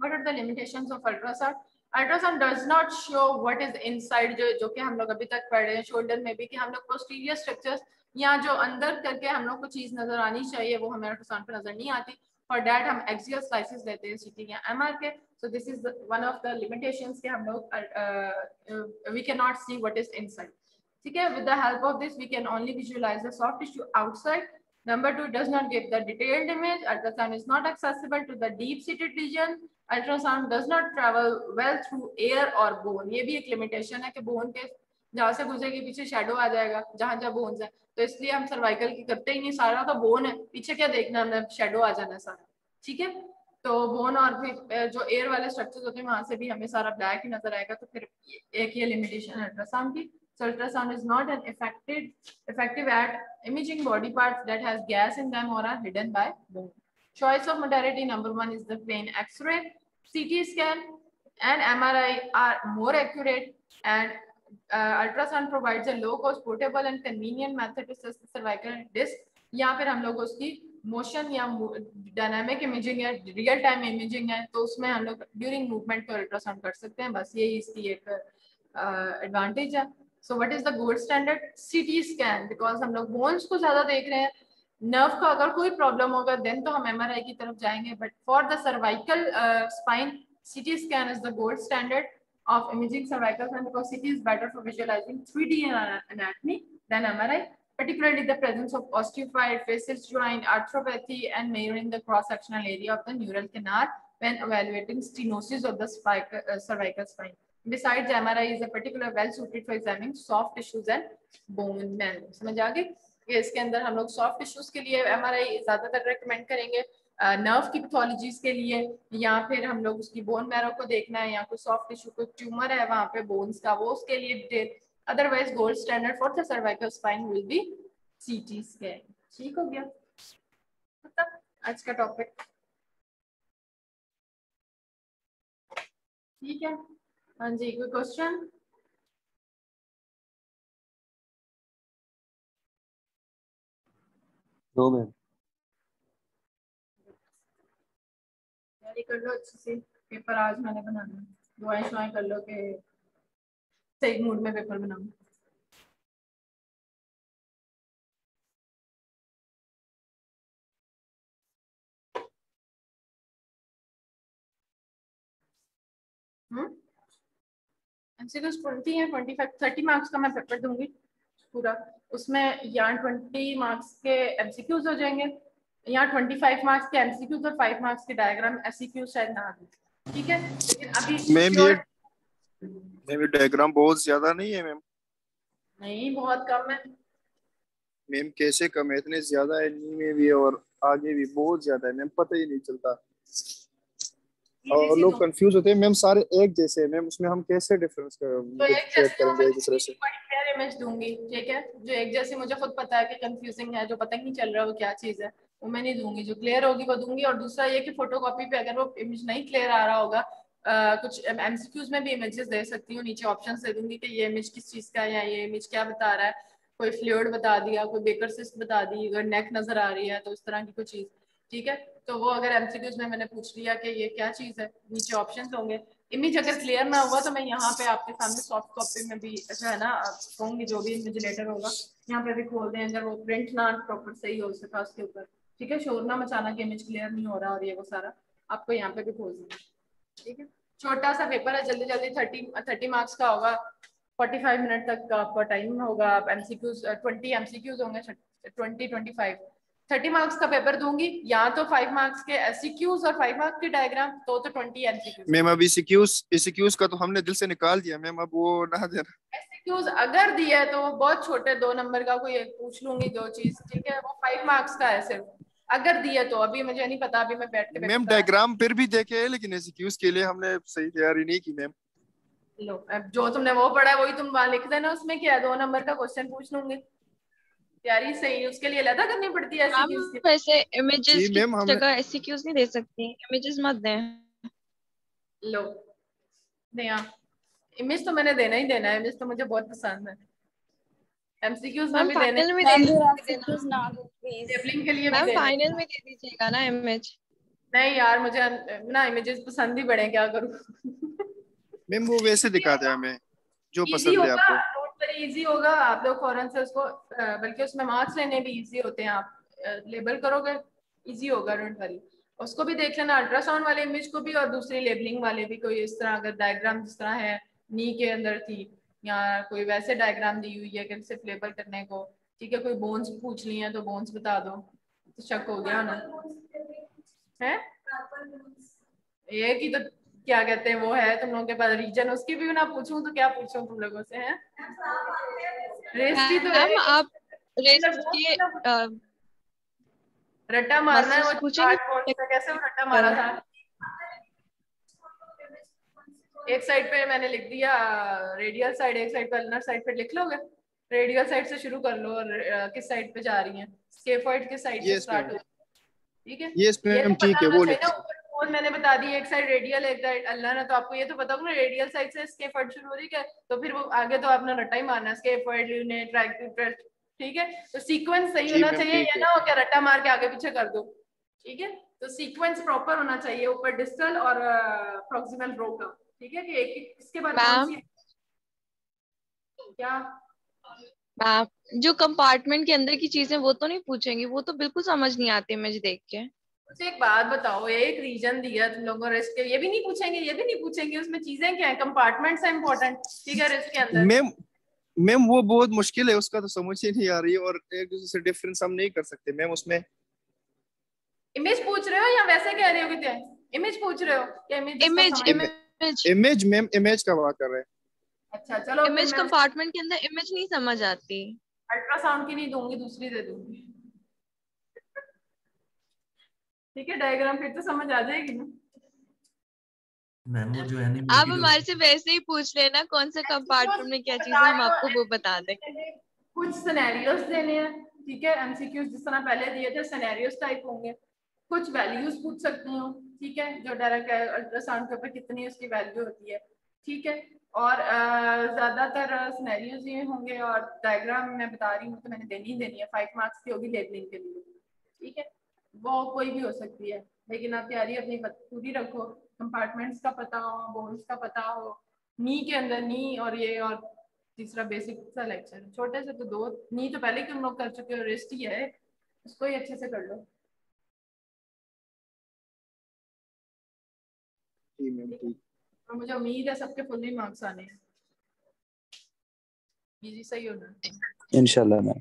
A: what are the limitations of ultrasound ultrasound does not show what is inside जो जो कि हम लोग अभी तक पढ़ रहे हैं। शोल्डर में भी कि हम लोग पोस्टीरियर स्ट्रक्चर्स या जो अंदर करके हम लोग को चीज़ नज़र आनी चाहिए, वो हमें अल्ट्रासाउंड पर नज़र नहीं आती। फॉर डेट हम एक्सियल स्लाइसिस लेते हैं सी या एम के। So this is one of the limitation के हम लोग we can not see what is in ठीक है? With the help of this we can only visualize the soft tissue outside number two does not give the detailed image ultrasound is not accessible to the deep seated region ultrasound does not travel well through air और bone ये भी एक limitation है कि bone के जहाँ से गुजरेगी पीछे शेडो आ जाएगा जहाँ जहाँ बोन्स है तो इसलिए हम सर्वाइकल की करते ही नहीं सारा तो बोन है पीछे क्या देखना हमने शेडो आ जाना सारा ठीक है तो बोन और फिर जो एयर वाले स्ट्रक्चर्स होते हैं वहाँ से भी हमें सारा ब्लैक ही नज़र आएगा तो फिर एक ये लिमिटेशन है अल्ट्रासाउंड की So ultrasound is not an effective effective at imaging body parts that has gas in them or are hidden by bone. Choice of modality number one is the plain X-ray, CT scan, and MRI are more accurate and uh, ultrasound provides a low cost portable and convenient method to assess the cervical disc. या फिर हम लोग उसकी motion या dynamic imaging है real time imaging है तो उसमें हम लोग ड्यूरिंग मूवमेंट को अल्ट्रासाउंड कर सकते हैं। बस यही इसकी एक एडवांटेज uh, है। So what is the gold standard CT scan because हम लोग बोन्स को ज़्यादा देख रहे हैं। नर्व का अगर कोई प्रॉब्लम होगा देन तो हम एमआरआई की तरफ़ जाएँगे। But for the cervical spine CT scan is the gold standard of imaging cervical spine because CT is better for visualizing 3D anatomy than MRI, particularly the presence of osteophyte, facial joint, arthropathy, and measuring the cross-sectional area of the neural canal when evaluating stenosis of the uh, cervical spine. Besides, MRI is a particular well suited for examining soft tissues and bone marrow. समझ आ गई ये इसके अंदर हम लोग soft tissues के लिए M ज्यादातर रेकमेंड करेंगे नर्व की पैथोलॉजीज के लिए, या फिर हम लोग उसकी बोन मैरो को देखना है, या कोई सॉफ्ट टिश्यू कोई ट्यूमर है वहाँ पे बोन्स का, वो उसके लिए detail otherwise gold standard for the cervical spine will be CT scan ठीक हो गया? आज का टॉपिक ठीक है। हाँ जी, कोई क्वेश्चन
C: दो मैम
A: तैयारी कर लो अच्छे से पेपर आज मैंने बनाना दुआएँ शुआएँ कर लो कि सही मूड में पेपर बनाऊँ। MCQs twenty twenty five thirty marks का मैं पेपर दूँगी पूरा। उसमें यहाँ ट्वेंटी मार्क्स के एमसीक्यूज हो जाएँगे। यहाँ ट्वेंटी फाइव मार्क्स के एमसीक्यूज और फाइव मार्क्स के डायग्राम एससीक्यूज शायद ना दे ठीक है? लेकिन अभी
C: मैम ये मैम ये डायग्राम बहुत ज़्यादा नहीं है मैम।
A: नहीं बहुत कम है।
C: मैम कैसे कम है? इतने ज़्यादा है नी में भी और आगे भी बहुत ज़्यादा है मैम पता ही नहीं चलता। और लोग कंफ्यूज होते हैं। मैम सारे एक जैसे हैं मैम उसमें हम कैसे डिफरेंस
A: तो एक करेंगे एक दूसरे से? इमेज दूँगी ठीक है? जो एक जैसे मुझे खुद पता है कि कंफ्यूजिंग है जो पता नहीं चल रहा वो क्या चीज़ है। वो मैं नहीं दूँगी जो क्लियर होगी वो दूँगी। और दूसरा ये कि फोटोकॉपी पे अगर वो इमेज नहीं क्लियर आ रहा होगा Uh, कुछ एमसीक्यूज में भी इमेजेस दे सकती हूँ नीचे ऑप्शन दे दूँगी कि ये इमेज किस चीज़ का है या ये इमेज क्या बता रहा है। कोई फ्लूड बता दिया कोई बेकर सिस्ट बता दी अगर नेक नज़र आ रही है तो इस तरह की कोई चीज़ ठीक है? तो वो अगर एमसीक्यूज में मैंने पूछ लिया कि ये क्या चीज़ है नीचे ऑप्शन होंगे। इमेज अगर क्लियर ना हुआ तो मैं यहाँ पे आपके सामने सॉफ्ट कॉपी में भी जो है ना कहूँगी जो भी इमेजिनेटर होगा यहाँ पे भी खोल दें अगर वो प्रिंट ना प्रॉपर सही हो सका उसके ऊपर। ठीक है? शोर ना मचाना कि इमेज क्लियर नहीं हो रहा और ये वो सारा। आपको यहाँ पे भी दें ठीक है? छोटा सा पेपर है जल्दी जल्दी थर्टी थर्टी मार्क्स का होगा। फोर्टी फाइव मिनट तक का आपका टाइम होगा। आप एमसीक्यूज ट्वेंटी एमसीक्यूज होंगे twenty twenty five thirty marks का पेपर दूँगी। या तो फाइव मार्क्स के एसक्यूज और फाइव मार्क्स के डायग्राम तो तो twenty
C: MCQs ma'am CQs SQs का तो हमने दिल से निकाल दिया मैम अब वो ना देना।
A: एसक्यूज अगर दिया है तो वो बहुत छोटे दो नंबर का कोई पूछ लूँगी दो चीज़। ठीक है? वो फाइव मार्क्स का है सिर्फ़। अगर दिए तो अभी मुझे नहीं पता अभी मैं बैठ के
C: मैम डायग्राम फिर भी देखे है लेकिन एसक्यूज के लिए हमने सही तैयारी नहीं की मैम
A: लो अब जो तुमने वो पढ़ा है वही तुम वहाँ लिख देना उसमें क्या है? दो नंबर का क्वेश्चन पूछ लूँगे। तैयारी सही उसके लिए अलग करनी पड़ती है
B: वैसे इमेजेस की जगह एसक्यूज नहीं दे सकती। इमेजेस मत दें।
A: लो नहीं इमेज तो मैंने देना ही देना है इमेज तो मुझे बहुत पसंद है। एमसीक्यूज में भी देने में दो के लिए
B: मैम फाइनल में दे दीजिएगा ना इमेज
A: नहीं यार मुझे ना इमेजेस पसंद ही बड़े क्या करूँ?
C: मैम वो वैसे दिखाते हैं हमें जो पसंद है आपको।
A: वेरी इजी होगा आप लोग फ़ौरन से उसको बल्कि उसमें मार्क्स लेने भी इजी होते हैं आप लेबल करोगे इजी होगा डोंट वरी उसको भी देख लेना अल्ट्रासाउंड वाले इमेज को भी और दूसरी लेबलिंग वाले भी कोई इस तरह अगर डायग्राम जिस तरह है नी के अंदर थी या कोई वैसे डायग्राम दी हुई है कि सिर्फ़ लेबल करने को ठीक है कोई बोन्स पूछ ली है तो बोन्स बता दो। तो शक हो गया ना है? एक ही तो क्या कहते हैं वो है तुम लोगों के पास रीजन उसकी भी ना पूछूँ तो क्या पूछूँ तुम लोगों से है? रेस्ट तो है।
B: आप रेस्ट के
A: रट्टा मारना है वो कैसे रट्टा मारा था? एक साइड पे मैंने लिख दिया रेडियल साइड एक साइड पे अल्नर साइड पे लिख लोगे? रेडियल साइड से शुरू कर लो और किस साइड पे जा रही है? स्केफॉइड किस साइड से स्टार्ट हो ठीक है?
C: यस मैम ठीक है वो
A: कौन मैंने बता दी एक साइड रेडियल एक साइड अल्नर है तो आपको ये तो पता होगा रेडियल साइड से स्केफॉइड शुरू हो रही है तो फिर वो आगे तो आपने रट्टा ही मारना स्केफॉइड यूनिट ट्रैक्टिव ठीक है? तो सीक्वेंस सही होना चाहिए या ना हो क्या रट्टा मार के आगे पीछे कर दो ठीक है? तो सीक्वेंस प्रॉपर होना चाहिए ऊपर डिस्टल और प्रोक्सिमल रो का ठीक है कि एक इसके बाद क्या?
B: मैम जो कंपार्टमेंट के अंदर की चीज़ें वो तो नहीं पूछेंगे वो तो बिल्कुल समझ नहीं आती मुझे देख के।
A: मुझे एक बात बताओ एक रीजन दिया तुम लोगों को रिस्क के ये भी नहीं पूछेंगे ये भी नहीं पूछेंगे उसमें चीज़ें क्या है? कंपार्टमेंट्स है इंपॉर्टेंट ठीक है रिस्क के अंदर?
C: मैम मैम वो बहुत मुश्किल है उसका तो समझ ही नहीं आ रही और एक दूसरे से डिफरेंस हम नहीं कर सकते मैम उसमें।
A: इमेज पूछ रहे हो या वैसे कह रहे हो कि इमेज पूछ रहे हो? कि image
B: image
C: image image ma'am image का बात कर रहे हैं।
A: अच्छा चलो
B: इमेज कंपार्टमेंट के अंदर इमेज नहीं समझ आती।
A: अल्ट्रासाउंड की नहीं दूँगी दूसरी दे दूँगी। ठीक है डायग्राम फिर तो समझ आ जाएगी ना?
D: मैम वो जो है
B: आप हमारे से वैसे ही पूछ रहे ना कौन से कंपार्टमेंट में क्या चीज़ है हम आपको वो बता दें।
A: कुछ सिनेरियोस देने हैं ठीक है? एमसीक्यूज जिस तरह पहले दिए थे सिनेरियोस टाइप होंगे। कुछ वैल्यूज़ पूछ सकती हूँ, ठीक है? जो डायरेक्ट अल्ट्रासाउंड के ऊपर कितनी उसकी वैल्यू होती है, ठीक है? और ज़्यादातर सिनेरियोज ये होंगे और डायग्राम मैं बता रही हूँ तो मैंने देनी ही देनी है फाइव मार्क्स की होगी लेबलिंग के लिए, ठीक है? वो कोई भी हो सकती है, लेकिन आप तैयारी अपनी पूरी रखो कंपार्टमेंट्स का पता हो बोन्स का पता हो नी के अंदर नी और ये और तीसरा बेसिक सा लेक्चर छोटे से तो दो नी तो पहले तुम लोग कर चुके हो रेस्ट ही है, उसको ही अच्छे से कर लो। और मुझे उम्मीद है सबके फुल ही मार्क्स आने हैं। जी सही होना
E: इंशाल्लाह मैम।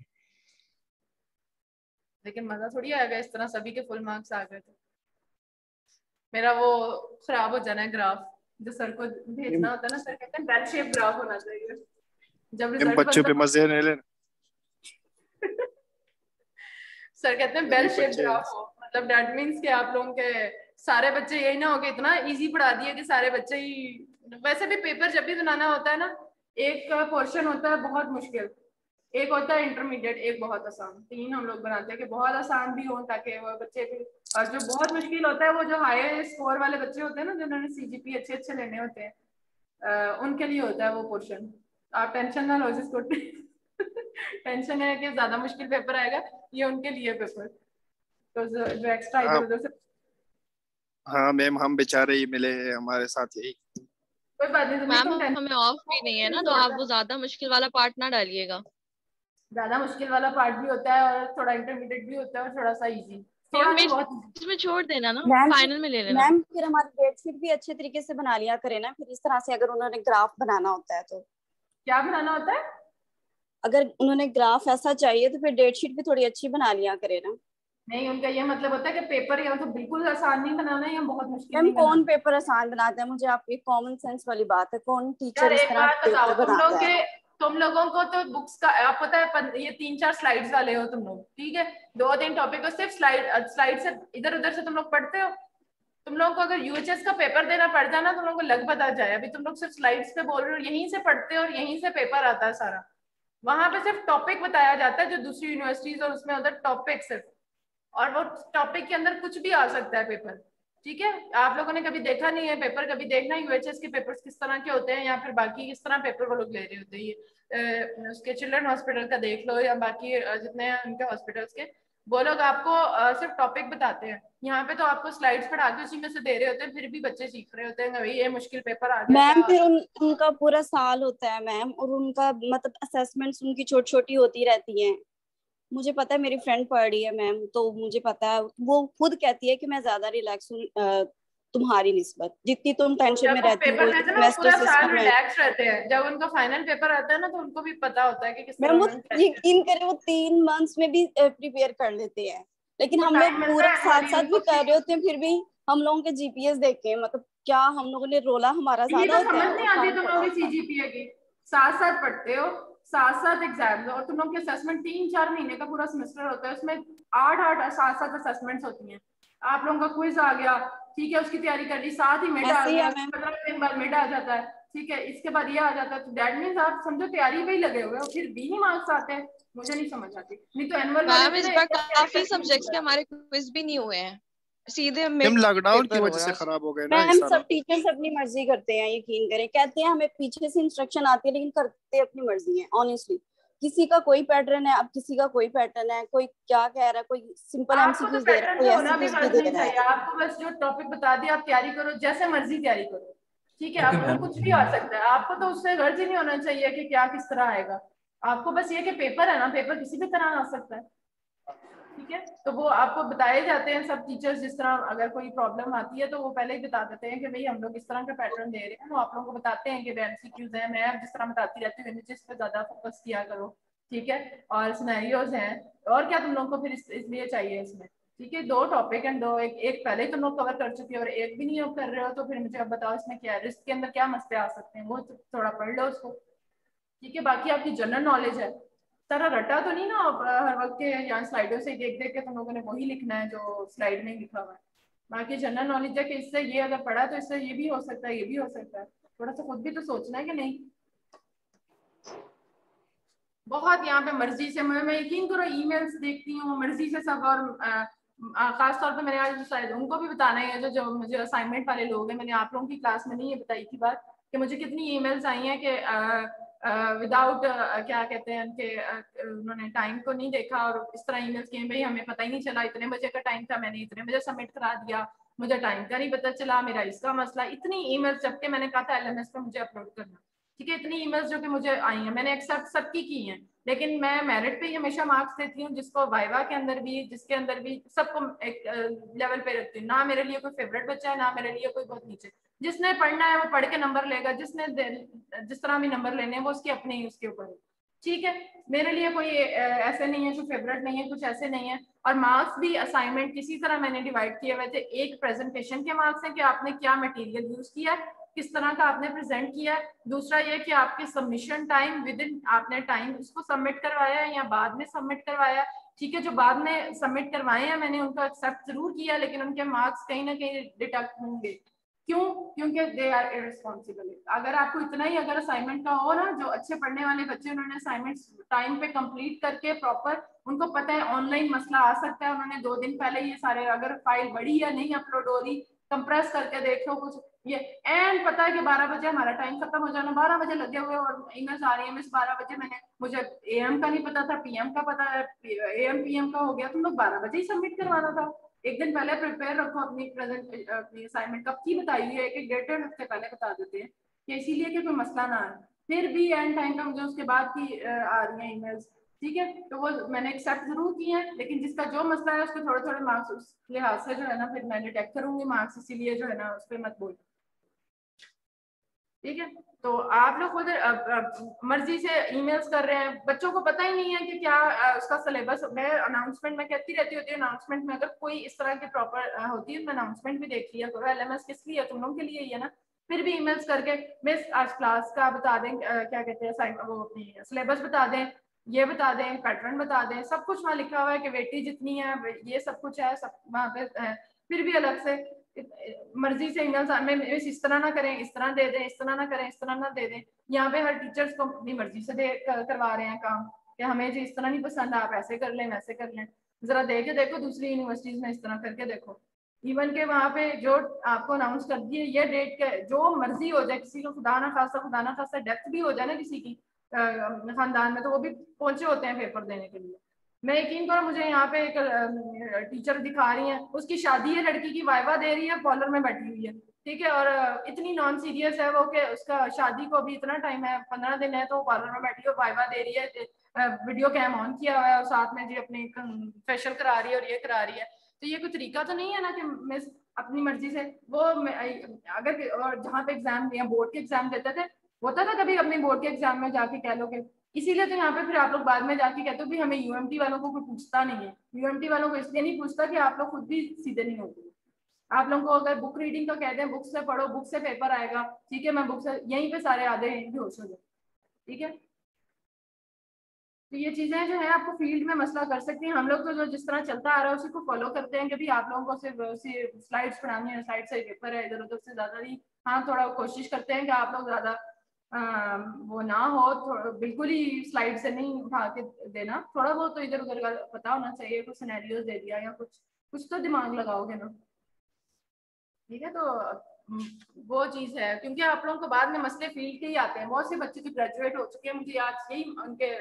A: लेकिन मज़ा थोड़ी आएगा इस तरह सभी के फुल मार्क्स आ गए तो। मेरा वो खराब हो जाना है ग्राफ जो सर को भेजना होता है ना सर कहते हैं बेल शेप ग्राफ होना चाहिए।
C: जब रिज़ल्ट बच्चों पे मज़े नहीं लेना।
A: सर कहते हैं बेल शेप ग्राफ हो। मतलब दैट मींस कि आप लोगों के सारे बच्चे यही ना हो कि इतना इजी पढ़ा दिए कि सारे बच्चे ही वैसे भी पेपर जब भी बनाना होता है ना एक पोर्शन होता है बहुत मुश्किल। एक होता है इंटरमीडिएट एक बहुत आसान। तीन हम लोग बनाते हैं कि बहुत आसान भी हो ताकि वो बच्चे भी और जो बहुत मुश्किल होता है वो जो हाई स्कोर वाले बच्चे होते हैं ना जिन्होंने सीजीपी अच्छे अच्छे लेने होते हैं आ, उनके लिए होता है वो पोर्शन आप टेंशन ना लो जिसको टेंशन है कि ज़्यादा मुश्किल पेपर आएगा ये उनके लिए पेपर तो जो एक्स्ट्रा इधर उधर से
C: हाँ मैम हम बेचारे ही मिले हैं हमारे साथ यही।
A: कोई बात नहीं
B: मैम हमें ऑफ़ भी नहीं है ना तो आप वो ज़्यादा मुश्किल वाला पार्ट ना डालिएगा।
A: ज़्यादा मुश्किल वाला पार्ट भी होता है और थोड़ा इंटरमीडिएट भी होता है और थोड़ा सा इजी
B: इसमें छोड़ देना ना फाइनल में ले लेना।
F: मैम फिर हमारी डेट शीट भी अच्छे तरीके से बना लिया करे ना फिर इस तरह से अगर उन्होंने ग्राफ बनाना होता है तो।
A: क्या बनाना होता है?
F: अगर उन्होंने ग्राफ ऐसा चाहिए तो फिर डेट शीट भी थोड़ी अच्छी बना लिया करे ना।
A: नहीं उनका ये मतलब होता है कि पेपर या तो बिल्कुल आसान नहीं बनाना या बहुत मुश्किल
F: मैम कौन पेपर आसान बनाता है? मुझे आपकी कॉमन सेंस वाली बात है। कौन टीचर इस तरह पेपर बनाता है?
A: तुम लोगों को तो बुक्स का आप पता है ये तीन चार स्लाइड्स वाले हो तुम लोग ठीक है? दो तीन टॉपिक को सिर्फ़ स्लाइड स्लाइड से इधर उधर से तुम लोग पढ़ते हो। तुम लोगों को अगर यूएचएस का पेपर देना पड़ जाना तुम लोगों को लग पता जाए। अभी तुम लोग सिर्फ़ स्लाइड्स पे बोल रहे हो यहीं से पढ़ते हो और यहीं से पेपर आता है सारा। वहाँ पे सिर्फ़ टॉपिक बताया जाता है जो दूसरी यूनिवर्सिटीज और उसमें उधर टॉपिक सिर्फ़। और वो टॉपिक के अंदर कुछ भी आ सकता है पेपर ठीक है? आप लोगों ने कभी देखा नहीं है पेपर कभी देखना यूएचएस के पेपर्स किस तरह के होते हैं या फिर बाकी किस तरह पेपर वो लोग ले रहे होते हैं? ये उसके चिल्ड्रन हॉस्पिटल का देख लो या बाकी जितने हैं उनके हॉस्पिटल्स के। वो लोग आपको सिर्फ़ टॉपिक बताते हैं। यहाँ पे तो आपको स्लाइड्स पढ़ा के उसी में से दे रहे होते हैं फिर भी बच्चे सीख रहे होते हैं भाई ये मुश्किल पेपर आ
F: गया मैम फिर उन, उनका पूरा साल होता है मैम और उनका मतलब असेसमेंट्स उनकी छोटी छोटी होती रहती हैं। मुझे पता है मेरी फ्रेंड पढ़ रही है मैम तो मुझे पता है वो खुद कहती है कि मैं ज़्यादा रिलैक्स हूँ तुम्हारी निस्बत। जितनी तुम टेंशन में रहती हो
A: रिलैक्स रहते हैं। जब उनका फाइनल पेपर आता है ना तो उनको भी पता होता है कि किस
F: मैम वो यकीन करे वो तीन मंथ्स में भी प्रिपेयर कर लेते हैं। लेकिन हम लोग पूरा साथ साथ भी कर रहे होते हैं फिर भी हम लोगों के जीपीएस देखे मतलब क्या हम लोगों ने रोला हमारा ज़्यादा
A: होता है। साथ साथ पढ़ते हो साथ साथ एग्ज़ाम और तुम लोग के असेसमेंट तीन चार महीने का पूरा सेमेस्टर होता है उसमें आठ आठ सात सात असेसमेंट्स होती हैं। आप लोगों का क्विज आ गया ठीक है उसकी तैयारी कर ली साथ ही मिड पंद्रह दिन बाद मिड आ जाता है ठीक है इसके बाद ये आ जाता है तो दैट मीन्स आप समझो तैयारी में ही लगे हुए हो फिर भी ही मार्क्स आते हैं मुझे नहीं समझ आती। नहीं तो एनुअल
B: काफ़ी सब्जेक्ट्स के हमारे क्विज भी नहीं हुए हैं। सीधे
C: लॉकडाउन की वजह से खराब हो गए ना
F: मैम सब टीचर्स अपनी मर्ज़ी करते हैं यकीन करें। कहते हैं हमें पीछे से इंस्ट्रक्शन आती है लेकिन करते अपनी मर्ज़ी है ऑनेस्टली किसी का कोई पैटर्न है अब किसी का कोई पैटर्न है कोई क्या कह रहा है कोई सिंपल एमसीक्यूज
A: दे रहा है कोई एमसीक्यूज दे रहा है। आपको बस जो टॉपिक बता दिया आप तैयारी करो जैसे मर्ज़ी तैयारी करो। ठीक है आपको कुछ भी आ सकता है। आपको तो उससे गर्ज ही नहीं होना चाहिए कि क्या किस तरह आएगा। आपको बस ये कि पेपर है ना पेपर किसी भी तरह आ सकता है। ठीक है? तो वो आपको बताए जाते हैं सब टीचर्स जिस तरह अगर कोई प्रॉब्लम आती है तो वो पहले ही बता देते हैं कि भाई हम लोग इस तरह का पैटर्न दे रहे हैं। वो आप लोगों को बताते हैं कि वे एमसीक्यूज हैं, मैं जिस तरह बताती रहती हूँ इमेजेस पे ज़्यादा फोकस किया करो, ठीक है? और स्नैरियोज हैं। और क्या तुम लोग को फिर इसलिए चाहिए इसमें? ठीक है? दो टॉपिक एंड दो एक एक पहले तुम लोग कवर कर चुके हो और एक भी नहीं कर रहे हो तो फिर मुझे अब बताओ इसमें क्या है रिस्क के अंदर क्या मसले आ सकते हैं? वो थोड़ा पढ़ लो उसको। ठीक है? बाकी आपकी जनरल नॉलेज है। सारा रटा तो नहीं ना हर वक्त के यहाँ स्लाइडों से देख देख के तुम लोगों ने वही लिखना है जो स्लाइड में लिखा हुआ है। बाकी जनरल नॉलेज है कि इससे ये अगर पढ़ा तो इससे ये भी हो सकता है, ये भी हो सकता है। थोड़ा सा खुद भी तो सोचना है कि नहीं? बहुत यहाँ पे मर्ज़ी से, मैं यकीन करो ईमेल्स देखती हूँ, मर्ज़ी से सब और खास तौर पे मैंने आज शायद उनको भी बताना है जो जो मुझे असाइनमेंट वाले लोग हैं। मैंने आप लोगों की क्लास में नहीं ये बताई थी बात कि मुझे कितनी ईमेल्स आई हैं कि विदाउट क्या कहते हैं उनके उन्होंने टाइम को नहीं देखा और इस तरह ईमेल्स किए, भाई, हमें पता ही नहीं चला, इतने बजे का टाइम था, मैंने इतने बजे सबमिट करा दिया, मुझे टाइम का नहीं पता चला, मेरा इसका मसला, इतनी ईमेल्स जबकि मैंने कहा था एलएमएस पे मुझे अपलोड करना। ठीक है, इतनी ईमेल्स जो कि मुझे आई हैं, मैंने एक्सेप्ट सबकी की हैं, लेकिन मैं मेरिट पे ही हमेशा मार्क्स देती हूँ, जिसको वाइवा के अंदर भी, जिसके अंदर भी सबको एक लेवल पे रखती हूँ। ना मेरे लिए कोई फेवरेट बच्चा है, ना मेरे लिए कोई बहुत नीचे। जिसने पढ़ना है, वो पढ़ के नंबर लेगा, जिसने जिस तरह भी नंबर लेने हैं, वो उसकी अपने ही उसके ऊपर ठीक है, मेरे लिए कोई ऐसे नहीं है जो फेवरेट नहीं है, कुछ ऐसे नहीं है, और मार्क्स भी असाइनमेंट किसी तरह मैंने डिवाइड किए हुए थे, एक प्रेजेंटेशन के मार्क्स हैं कि आपने क्या मटेरियल यूज़ किया किस तरह का आपने प्रेजेंट किया है? दूसरा ये कि आपके सबमिशन टाइम विद इन आपने टाइम उसको सबमिट करवाया है या बाद में सबमिट करवाया ठीक है, जो बाद में सबमिट करवाए हैं, मैंने उनको एक्सेप्ट ज़रूर किया, लेकिन उनके मार्क्स कहीं ना कहीं डिटेक्ट होंगे। क्यों? क्योंकि दे आर इरेस्पॉन्सिबल अगर आपको इतना ही अगर असाइनमेंट का हो ना, जो अच्छे पढ़ने वाले बच्चे उन्होंने असाइनमेंट टाइम पे कंप्लीट करके प्रॉपर उनको पता है ऑनलाइन मसला आ सकता है। उन्होंने दो दिन पहले ये सारे अगर फ़ाइल बड़ी या नहीं अपलोड हो रही कंप्रेस करके देखो कुछ। ये एंड पता है कि 12 बजे हमारा टाइम खत्म हो जाना। 12 बजे लगे हुए और ईमेल्स आ रही है। मिस 12 बजे मैंने, मुझे एएम का नहीं पता था पीएम का पता है एएम पीएम का हो गया। तुम लोग 12 बजे ही सबमिट करवाना था। एक दिन पहले प्रिपेयर रखो अपनी प्रेजेंट अपनी असाइनमेंट कब की हुई है? एक डेढ़ डेढ़ हफ़्ते पहले बता देते हैं। कि इसीलिए कि कोई मसला ना आए। फिर भी एंड टाइम का मुझे उसके बाद की आ रही है ईमेल्स ठीक है? तो वो मैंने एक्सेप्ट ज़रूर किए हैं, लेकिन जिसका जो मसला है उसके थोड़े थोड़े मार्क्स उस लिहाज से जो है ना, फिर मैं डिटेक्ट करूँगी मार्क्स इसीलिए जो है ना, उस पर मत बोल। ठीक है? तो आप लोग खुद मर्ज़ी से ईमेल्स कर रहे हैं। बच्चों को पता ही नहीं है कि क्या उसका सिलेबस मैं अनाउंसमेंट में कहती रहती होती है अनाउंसमेंट में अगर कोई इस तरह की प्रॉपर होती है मैं अनाउंसमेंट भी देख लिया करो एल किस लिए तुम लोगों के लिए ही है ना? फिर भी ईमेल्स करके मिस आज क्लास का बता दें क्या कहते हैं वो अपनी सिलेबस बता दें ये बता दें, पैटर्न बता दें, सब कुछ वहाँ लिखा हुआ है कि वेटी जितनी है ये सब कुछ है, सब वहाँ पे है। फिर भी अलग से मर्ज़ी से ईमेल में इस तरह ना करें, इस तरह दे दें, इस तरह ना करें, इस तरह ना दे दें। यहाँ पे हर टीचर्स को अपनी मर्ज़ी से दे करवा रहे हैं काम, कि हमें जो इस तरह नहीं पसंद, आप ऐसे कर लें, वैसे कर लें। जरा दे के देखो दूसरी यूनिवर्सिटीज में इस तरह करके देखो। इवन के वहाँ पे जो आपको अनाउंस कर दिए, ये डेट के जो मर्ज़ी हो जाए, किसी को खुदा ना खासा, खुदा ना खासा डेथ भी हो जाए ना किसी की खानदान में तो वो भी पहुँचे होते हैं पेपर देने के लिए। मैं यकीन करो, मुझे यहाँ पे एक टीचर दिखा रही है। उसकी शादी है, लड़की की वाइवा दे रही है पॉलर में बैठी हुई है। ठीक है, और इतनी नॉन सीरियस है वो कि उसका शादी को अभी इतना टाइम है, पंद्रह दिन है तो पार्लर में बैठी है, वाइवा दे रही है वीडियो कैम ऑन किया हुआ है, और साथ में जी अपनी फेशियल करा रही है और ये करा रही है। तो ये कोई तरीका तो नहीं है ना कि मिस अपनी मर्ज़ी से? वो अगर जहाँ पे एग्ज़ाम बोर्ड के एग्ज़ाम देते थे होता था कभी अपने बोर्ड के एग्ज़ाम में जाके कह लोगे इसीलिए तो यहाँ पे फिर आप लोग बाद में जाके कहते हो भी हमें यूएमटी वालों को कोई पूछता नहीं है। यूएमटी वालों को इसलिए नहीं पूछता कि आप लोग खुद भी सीधे नहीं होते। आप लोगों को अगर बुक रीडिंग का कहते हैं बुक से पढ़ो बुक से पेपर आएगा, ठीक है, मैं बुक से, यहीं पे सारे आधे बेहोश हो जाए ठीक है? तो ये चीज़ें जो है, आपको फ़ील्ड में मसला कर सकती हैं। हम लोग तो जो जिस तरह चलता आ रहा है, उसी को फॉलो करते हैं कि आप लोगों को सिर्फ़ स्लाइड्स पढ़ानी है स्लाइड से पेपर है इधर उधर से ज़्यादा नहीं। हाँ थोड़ा कोशिश करते हैं कि आप लोग ज़्यादा वो ना हो तो बिल्कुल ही स्लाइड से नहीं उठा के देना। थोड़ा बहुत तो इधर उधर का पता होना चाहिए, कुछ सिनेरियोज दे दिया या कुछ कुछ तो दिमाग लगाओगे ना। ठीक है तो वो चीज़ है। क्योंकि आप लोगों को बाद में मसले फ़ील्ड के ही आते हैं। बहुत से बच्चे जो ग्रेजुएट हो चुके हैं। मुझे आज यही उनके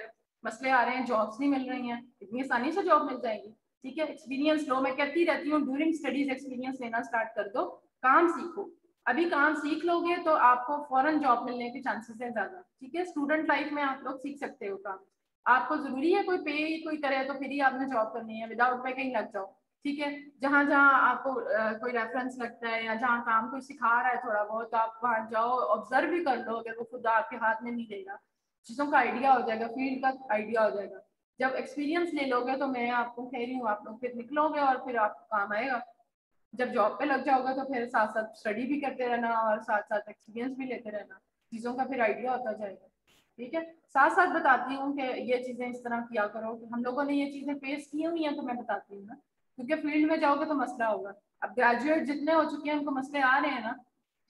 A: मसले आ रहे हैं। जॉब्स नहीं मिल रही हैं। इतनी आसानी से जॉब मिल जाएगी। ठीक है एक्सपीरियंस लो। मैं कहती रहती हूँ ड्यूरिंग स्टडीज़ एक्सपीरियंस लेना स्टार्ट कर दो। काम सीखो। अभी काम सीख लोगे तो आपको फॉरन जॉब मिलने के चांसेस है ज़्यादा, ठीक है? स्टूडेंट लाइफ में आप लोग सीख सकते हो काम। आपको ज़रूरी है कोई पे कोई करे तो फिर ही आपने जॉब करनी है विदाउट पे कहीं लग जाओ, ठीक है? जहाँ जहाँ आपको कोई रेफरेंस लगता है या जहाँ काम कोई सिखा रहा है थोड़ा बहुत, आप वहाँ जाओ ऑब्ज़र्व भी कर लो, अगर वो खुद आपके हाथ में नहीं देगा, चीज़ों का आइडिया हो जाएगा फ़ील्ड का आइडिया हो जाएगा। जब एक्सपीरियंस ले लोगे तो मैं आपको कह रही हूँ, आप लोग फिर निकलोगे और फिर आपको काम आएगा। जब जॉब पे लग जाओगे तो फिर साथ साथ स्टडी भी करते रहना और साथ साथ एक्सपीरियंस भी लेते रहना। चीज़ों का फिर आइडिया होता जाएगा। ठीक है? साथ साथ बताती हूँ कि ये चीज़ें इस तरह किया करो हम लोगों ने ये चीज़ें फेस की हुई हैं तो मैं बताती हूँ ना। क्योंकि फ़ील्ड में जाओगे तो मसला होगा। अब ग्रेजुएट जितने हो चुके हैं, उनको मसले आ रहे हैं ना,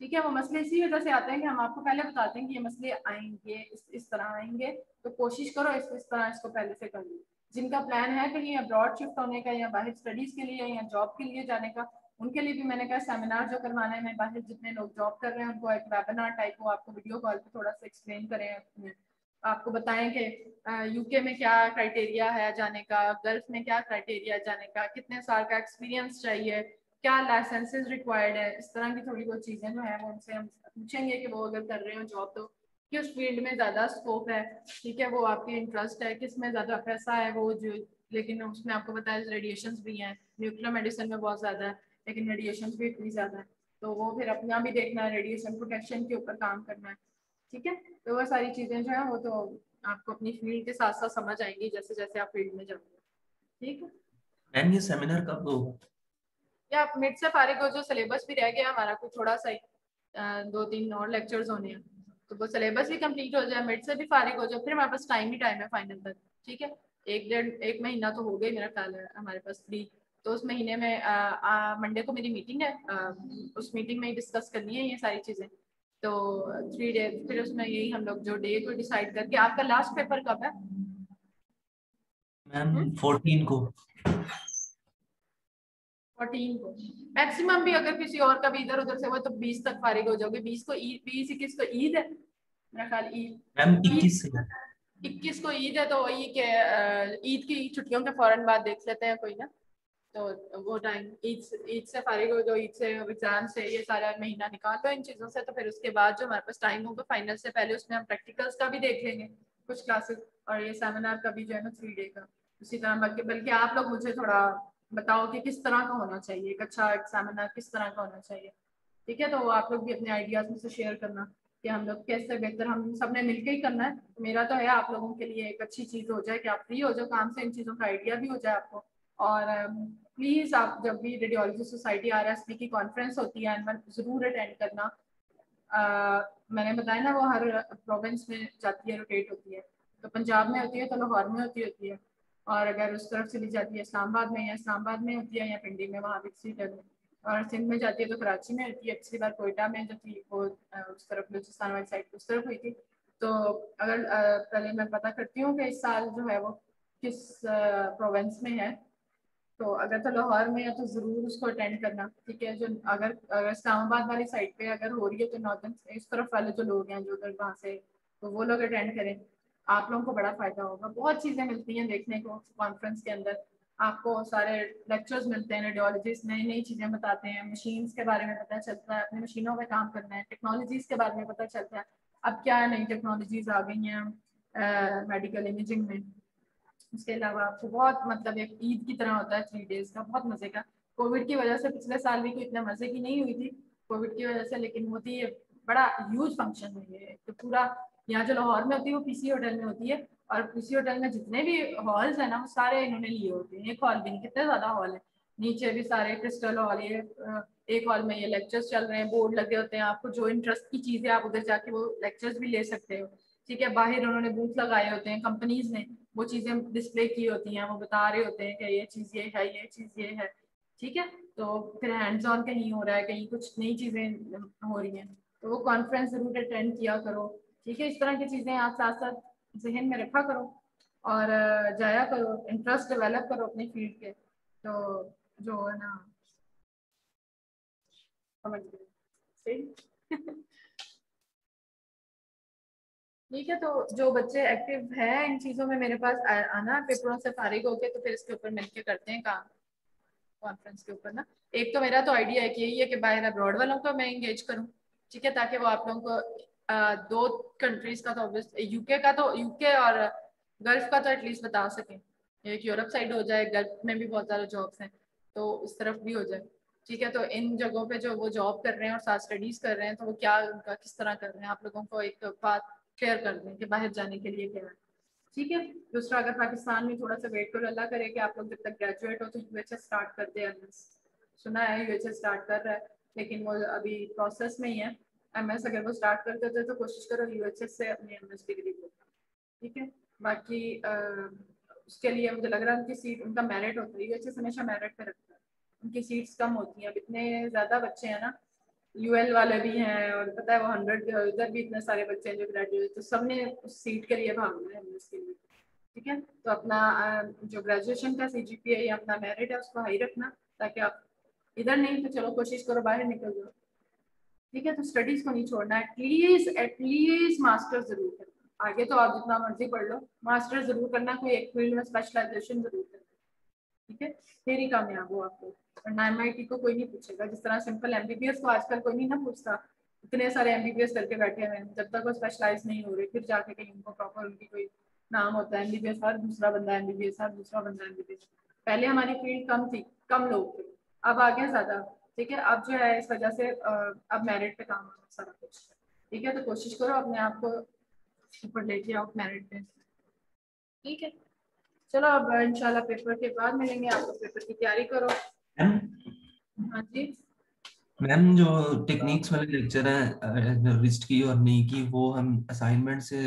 A: ठीक है? वो मसले इसी वजह से आते हैं कि हम आपको पहले बताते हैं कि ये मसले आएँगे, इस इस तरह आएँगे तो कोशिश करो इस इस तरह इसको पहले से कर लो। जिनका प्लान है कहीं अब्रॉड शिफ्ट होने का या बाहर स्टडीज़ के लिए या जॉब के लिए जाने का उनके लिए भी मैंने कहा सेमिनार जो करवाना है, मैं बाहर जितने लोग जॉब कर रहे हैं, उनको एक वेबिनार टाइप हो, आपको वीडियो कॉल पे थोड़ा सा एक्सप्लेन करें आपको बताएँ कि यूके में क्या क्राइटेरिया है जाने का गल्फ में क्या क्राइटेरिया जाने का, कितने साल का एक्सपीरियंस चाहिए, क्या लाइसेंसेज रिक्वायर्ड है, इस तरह की थोड़ी बहुत चीज़ें जो है, वो उनसे हम पूछेंगे कि वो अगर कर रहे हो जॉब तो किस फ़ील्ड में ज़्यादा स्कोप है, ठीक है, वो आपके इंटरेस्ट है, किसमें ज़्यादा पैसा है वो जो, लेकिन उसमें आपको बताया रेडिएशन भी हैं न्यूक्लियर मेडिसिन में बहुत ज़्यादा है। लेकिन रेडिएशन भी इतनी ज़्यादा है। तो वो फिर अपना भी देखना है रेडिएशन प्रोटेक्शन के ऊपर काम करना है। ठीक है? तो वो सारी चीज़ें जो है वो तो आपको अपनी फ़ील्ड के साथ साथ समझ आएँगी जैसे जैसे आप फ़ील्ड में जाओगे। ठीक है?
D: मैम ये सेमिनार कब हो?
A: या मिड से फारिग हो जो सिलेबस भी रह गया हमारा कुछ थोड़ा सा ही दो तीन और लेक्चर्स होने हैं तो वो सिलेबस भी कंप्लीट हो जाए मिड से भी फारिग हो जाए फिर हमारे पास टाइम ही टाइम है फाइनल तक। ठीक है? एक डेढ़ एक महीना तो हो गया मेरा ख्याल है हमारे पास फ्री तो उस महीने में मंडे को मेरी मीटिंग है आ, उस मीटिंग में ही डिस्कस करनी है ये सारी चीज़ें। तो थ्री डे फिर उसमें यही हम लोग जो डे को डिसाइड करके आपका लास्ट पेपर कब है?
D: मैम फोर्टीन को।
A: फोर्टीन को। मैक्सिमम भी अगर किसी और का भी इधर उधर से हुआ तो बीस तक फारिग हो जाओगे। बीस को ईद बीस इक्कीस को ईद है। मेरा ख्याल ईद।
D: मैम इक्कीस
A: इक्कीस को ईद है तो वही के ईद की छुट्टियों के फ़ौरन बाद देख लेते हैं कोई ना। तो वो टाइम ईद ईद से फारिग हो जाओ ईद से एग्ज़ाम से ये सारा महीना निकाल लो इन चीज़ों से तो फिर उसके बाद जो हमारे पास टाइम होगा फाइनल से पहले उसमें हम प्रैक्टिकल्स का भी देख लेंगे, कुछ क्लासेस और ये सेमिनार का भी जो है ना थ्री डे का। उसी तरह बल्कि बल्कि आप लोग मुझे थोड़ा बताओ कि किस तरह का होना चाहिए, एक अच्छा सेमिनार किस तरह का होना चाहिए। ठीक है तो आप लोग भी अपने आइडियाज़ मुझसे शेयर करना कि हम लोग कैसे बेहतर, हम सबने मिलकर ही करना है। मेरा तो है आप लोगों के लिए एक अच्छी चीज़ हो जाए कि आप फ्री हो जाओ, काम से इन चीज़ों का आइडिया भी हो जाए आपको। और प्लीज़ आप जब भी रेडियोलॉजी सोसाइटी आर एस की कॉन्फ्रेंस होती है एनुअल ज़रूर अटेंड करना। आ, मैंने बताया ना वो हर प्रोविंस में जाती है रोटेट होती है। तो पंजाब में होती है तो लाहौर में होती होती है। और अगर उस तरफ़ चली जाती है इस्लामाबाद में या इस्लामाबाद में होती है या पिंडी में वहाँ भी है और सिंध में जाती है तो कराची में होती है। पिछली बार कोयटा में जो थी वो उस तरफ़ बलूचिस्तान वाली साइड उस तरफ़ हुई थी। तो अगर पहले मैं पता करती हूँ कि इस साल जो है वो किस प्रोविंस में है। तो अगर तो लाहौर में है तो ज़रूर उसको अटेंड करना, ठीक है? जो अगर अगर इस्लामाबाद वाली साइड पे अगर हो रही है तो नॉर्दर्न इस तरफ़ वाले जो लोग हैं जो उधर वहाँ से तो वो लोग अटेंड करें। आप लोगों को बड़ा फ़ायदा होगा। बहुत चीज़ें मिलती हैं देखने को कॉन्फ्रेंस के अंदर। आपको सारे लेक्चर्स मिलते हैं रेडियोलॉजिस्ट नई नई चीज़ें बताते हैं मशीन्स के बारे में पता चलता है, अपनी मशीनों में काम करना है टेक्नोलॉजीज़ के बारे में पता चलता है। अब क्या नई टेक्नोलॉजीज़ आ गई हैं मेडिकल इमेजिंग में? उसके अलावा आपको बहुत मतलब एक ईद की तरह होता है थ्री डेज़ का, बहुत मज़े का। कोविड की वजह से पिछले साल भी कोई इतना मज़े की नहीं हुई थी। कोविड की वजह से, लेकिन होती है बड़ा ह्यूज फ़ंक्शन है ये। तो पूरा यहाँ जो लाहौर में होती है, वो पीसी होटल में होती है। और पीसी होटल में जितने भी हॉल्स है ना, वो सारे इन्होंने लिए होते हैं। एक हॉल भी नहीं, कितने ज़्यादा हॉल है। नीचे भी सारे क्रिस्टल हॉल ये एक हॉल में ये लेक्चर्स चल रहे हैं बोर्ड लगे होते हैं। आपको जो इंटरेस्ट की चीज़ें आप उधर जाके वो लेक्चर्स भी ले सकते हो। ठीक है, बाहर उन्होंने बूथ लगाए होते हैं कंपनीज़ ने वो चीज़ें डिस्प्ले की होती हैं, वो बता रहे होते हैं कि ये चीज़ ये है, ये चीज़ ये है। ठीक है तो फिर हैंड्स ऑन कहीं हो रहा है, कहीं कुछ नई चीज़ें हो रही हैं। तो वो कॉन्फ्रेंस ज़रूर अटेंड किया करो। ठीक है, इस तरह की चीज़ें आप साथ साथ जहन में रखा करो और जाया करो इंटरेस्ट डेवलप करो अपने फ़ील्ड के। तो जो है ना, समझ गए। ठीक है तो जो बच्चे एक्टिव हैं इन चीज़ों में मेरे पास आ, आना पेपरों से फारिग होके तो फिर इसके ऊपर मिलके करते हैं काम कॉन्फ्रेंस के ऊपर ना। एक तो मेरा तो आइडिया है कि यही है कि बाहर अब्रॉड वालों को मैं इंगेज करूँ ठीक है ताकि वो आप लोगों को आ, दो कंट्रीज़ का तो यूके का तो यूके और गल्फ का तो एटलीस्ट बता सकें। एक यूरोप साइड हो जाए गल्फ में भी बहुत ज़्यादा जॉब्स हैं तो उस तरफ़ भी हो जाए ठीक है तो इन जगहों पे जो वो जॉब कर रहे हैं और साथ स्टडीज़ कर रहे हैं तो वो क्या उनका किस तरह कर रहे हैं आप लोगों को एक बात शेयर कर दें कि बाहर जाने के लिए क्या है। ठीक है? दूसरा अगर पाकिस्तान में थोड़ा सा वेट करो अल्लाह करे कि आप लोग जब तक ग्रेजुएट हो तो यूएचएस स्टार्ट कर दे सुना है यूएचएस स्टार्ट कर रहा है लेकिन वो अभी प्रोसेस में ही है। एमएस अगर वो स्टार्ट कर देते तो कोशिश करो यूएचएस से अपनी एमएस डिग्री लो ठीक है? बाकी आ, उसके लिए मुझे लग रहा है उनकी सीट उनका मेरिट होता है। यूएचएस हमेशा मेरिट पे रखता है। उनकी सीट्स कम होती हैं। अब इतने ज़्यादा बच्चे हैं ना यूएल वाले भी हैं और पता है वो हंड्रेड इधर भी इतने सारे बच्चे हैं जो ग्रेजुएट तो सबने उस सीट के लिए भागना है एमएस के लिए। ठीक है? तो अपना जो ग्रेजुएशन का सी जी पी है या अपना मेरिट है, उसको हाई रखना ताकि आप इधर नहीं तो चलो कोशिश करो, बाहर निकल जाओ। ठीक है? तो स्टडीज़ को नहीं छोड़ना एटलीस्ट एटलीस्ट मास्टर ज़रूर करना। आगे तो आप जितना मर्ज़ी पढ़ लो मास्टर ज़रूर करना, कोई एक फ़ील्ड में स्पेशलाइजेशन ज़रूर करना। ठीक है? फिर ही कामयाब हो आप और एम को कोई नहीं पूछेगा। जिस तरह simple M B B S को आजकल कोई नहीं ना पूछता। इतने सारे एम बी बी एस करके बैठे हैं। जब तक वो स्पेशलाइज नहीं हो रहे, फिर जाके कहीं उनको प्रॉपर उनकी कोई नाम होता है एम बी बी एस हर दूसरा बंदा एम बी बी एस हर दूसरा बंदा एम बी बी एस पहले हमारी फ़ील्ड कम थी, कम लोग थे। अब आ गया ज़्यादा। ठीक है? अब जो है, इस वजह से अब मेरिट पे काम होना सारा कुछ। ठीक है? तो कोशिश करो अपने आप को ऊपर लेके आओ मेरिट पे। ठीक है? चलो, अब इंशाल्लाह पेपर के बाद मिलेंगे। आपको पेपर की तैयारी करो। हाँ जी।
D: मैम जो टेक्निक्स वाले लेक्चर हैं रिस्ट की और नी की वो हम असाइनमेंट से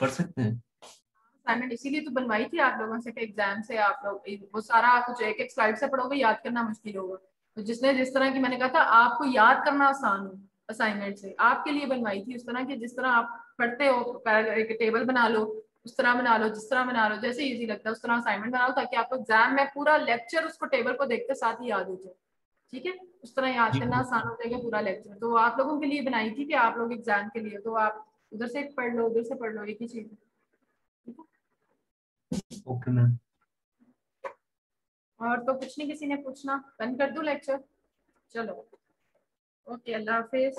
D: पढ़ सकते हैं?
A: असाइनमेंट इसीलिए तो बनवाई थी आप लोगों से कि एग्ज़ाम से आप लोग वो सारा कुछ एक एक स्लाइड से पढ़ोगे याद करना मुश्किल होगा। तो जिसने जिस तरह की मैंने कहा था आपको याद करना आसान हो असाइनमेंट से। आपके लिए बनवाई थी उस तरह की जिस तरह आप पढ़ते हो एक टेबल बना लो उस तरह बना लो जिस तरह बना लो जैसे इजी लगता है उस तरह असाइनमेंट बना लो ताकि आपको एग्ज़ाम में पूरा लेक्चर उसको टेबल को देखते साथ ही याद हो जाए। ठीक है? उस तरह याद करना आसान हो जाएगा पूरा लेक्चर तो आप लोगों के लिए बनाई थी कि आप लोग एग्ज़ाम के लिए? तो आप उधर से पढ़ लो उधर से पढ़ लो एक ही चीज़।
D: Okay ma'am.
A: और तो कुछ नहीं किसी ने पूछना? बंद कर दू लेक्चर चलो। ओके अल्लाह हाफिज।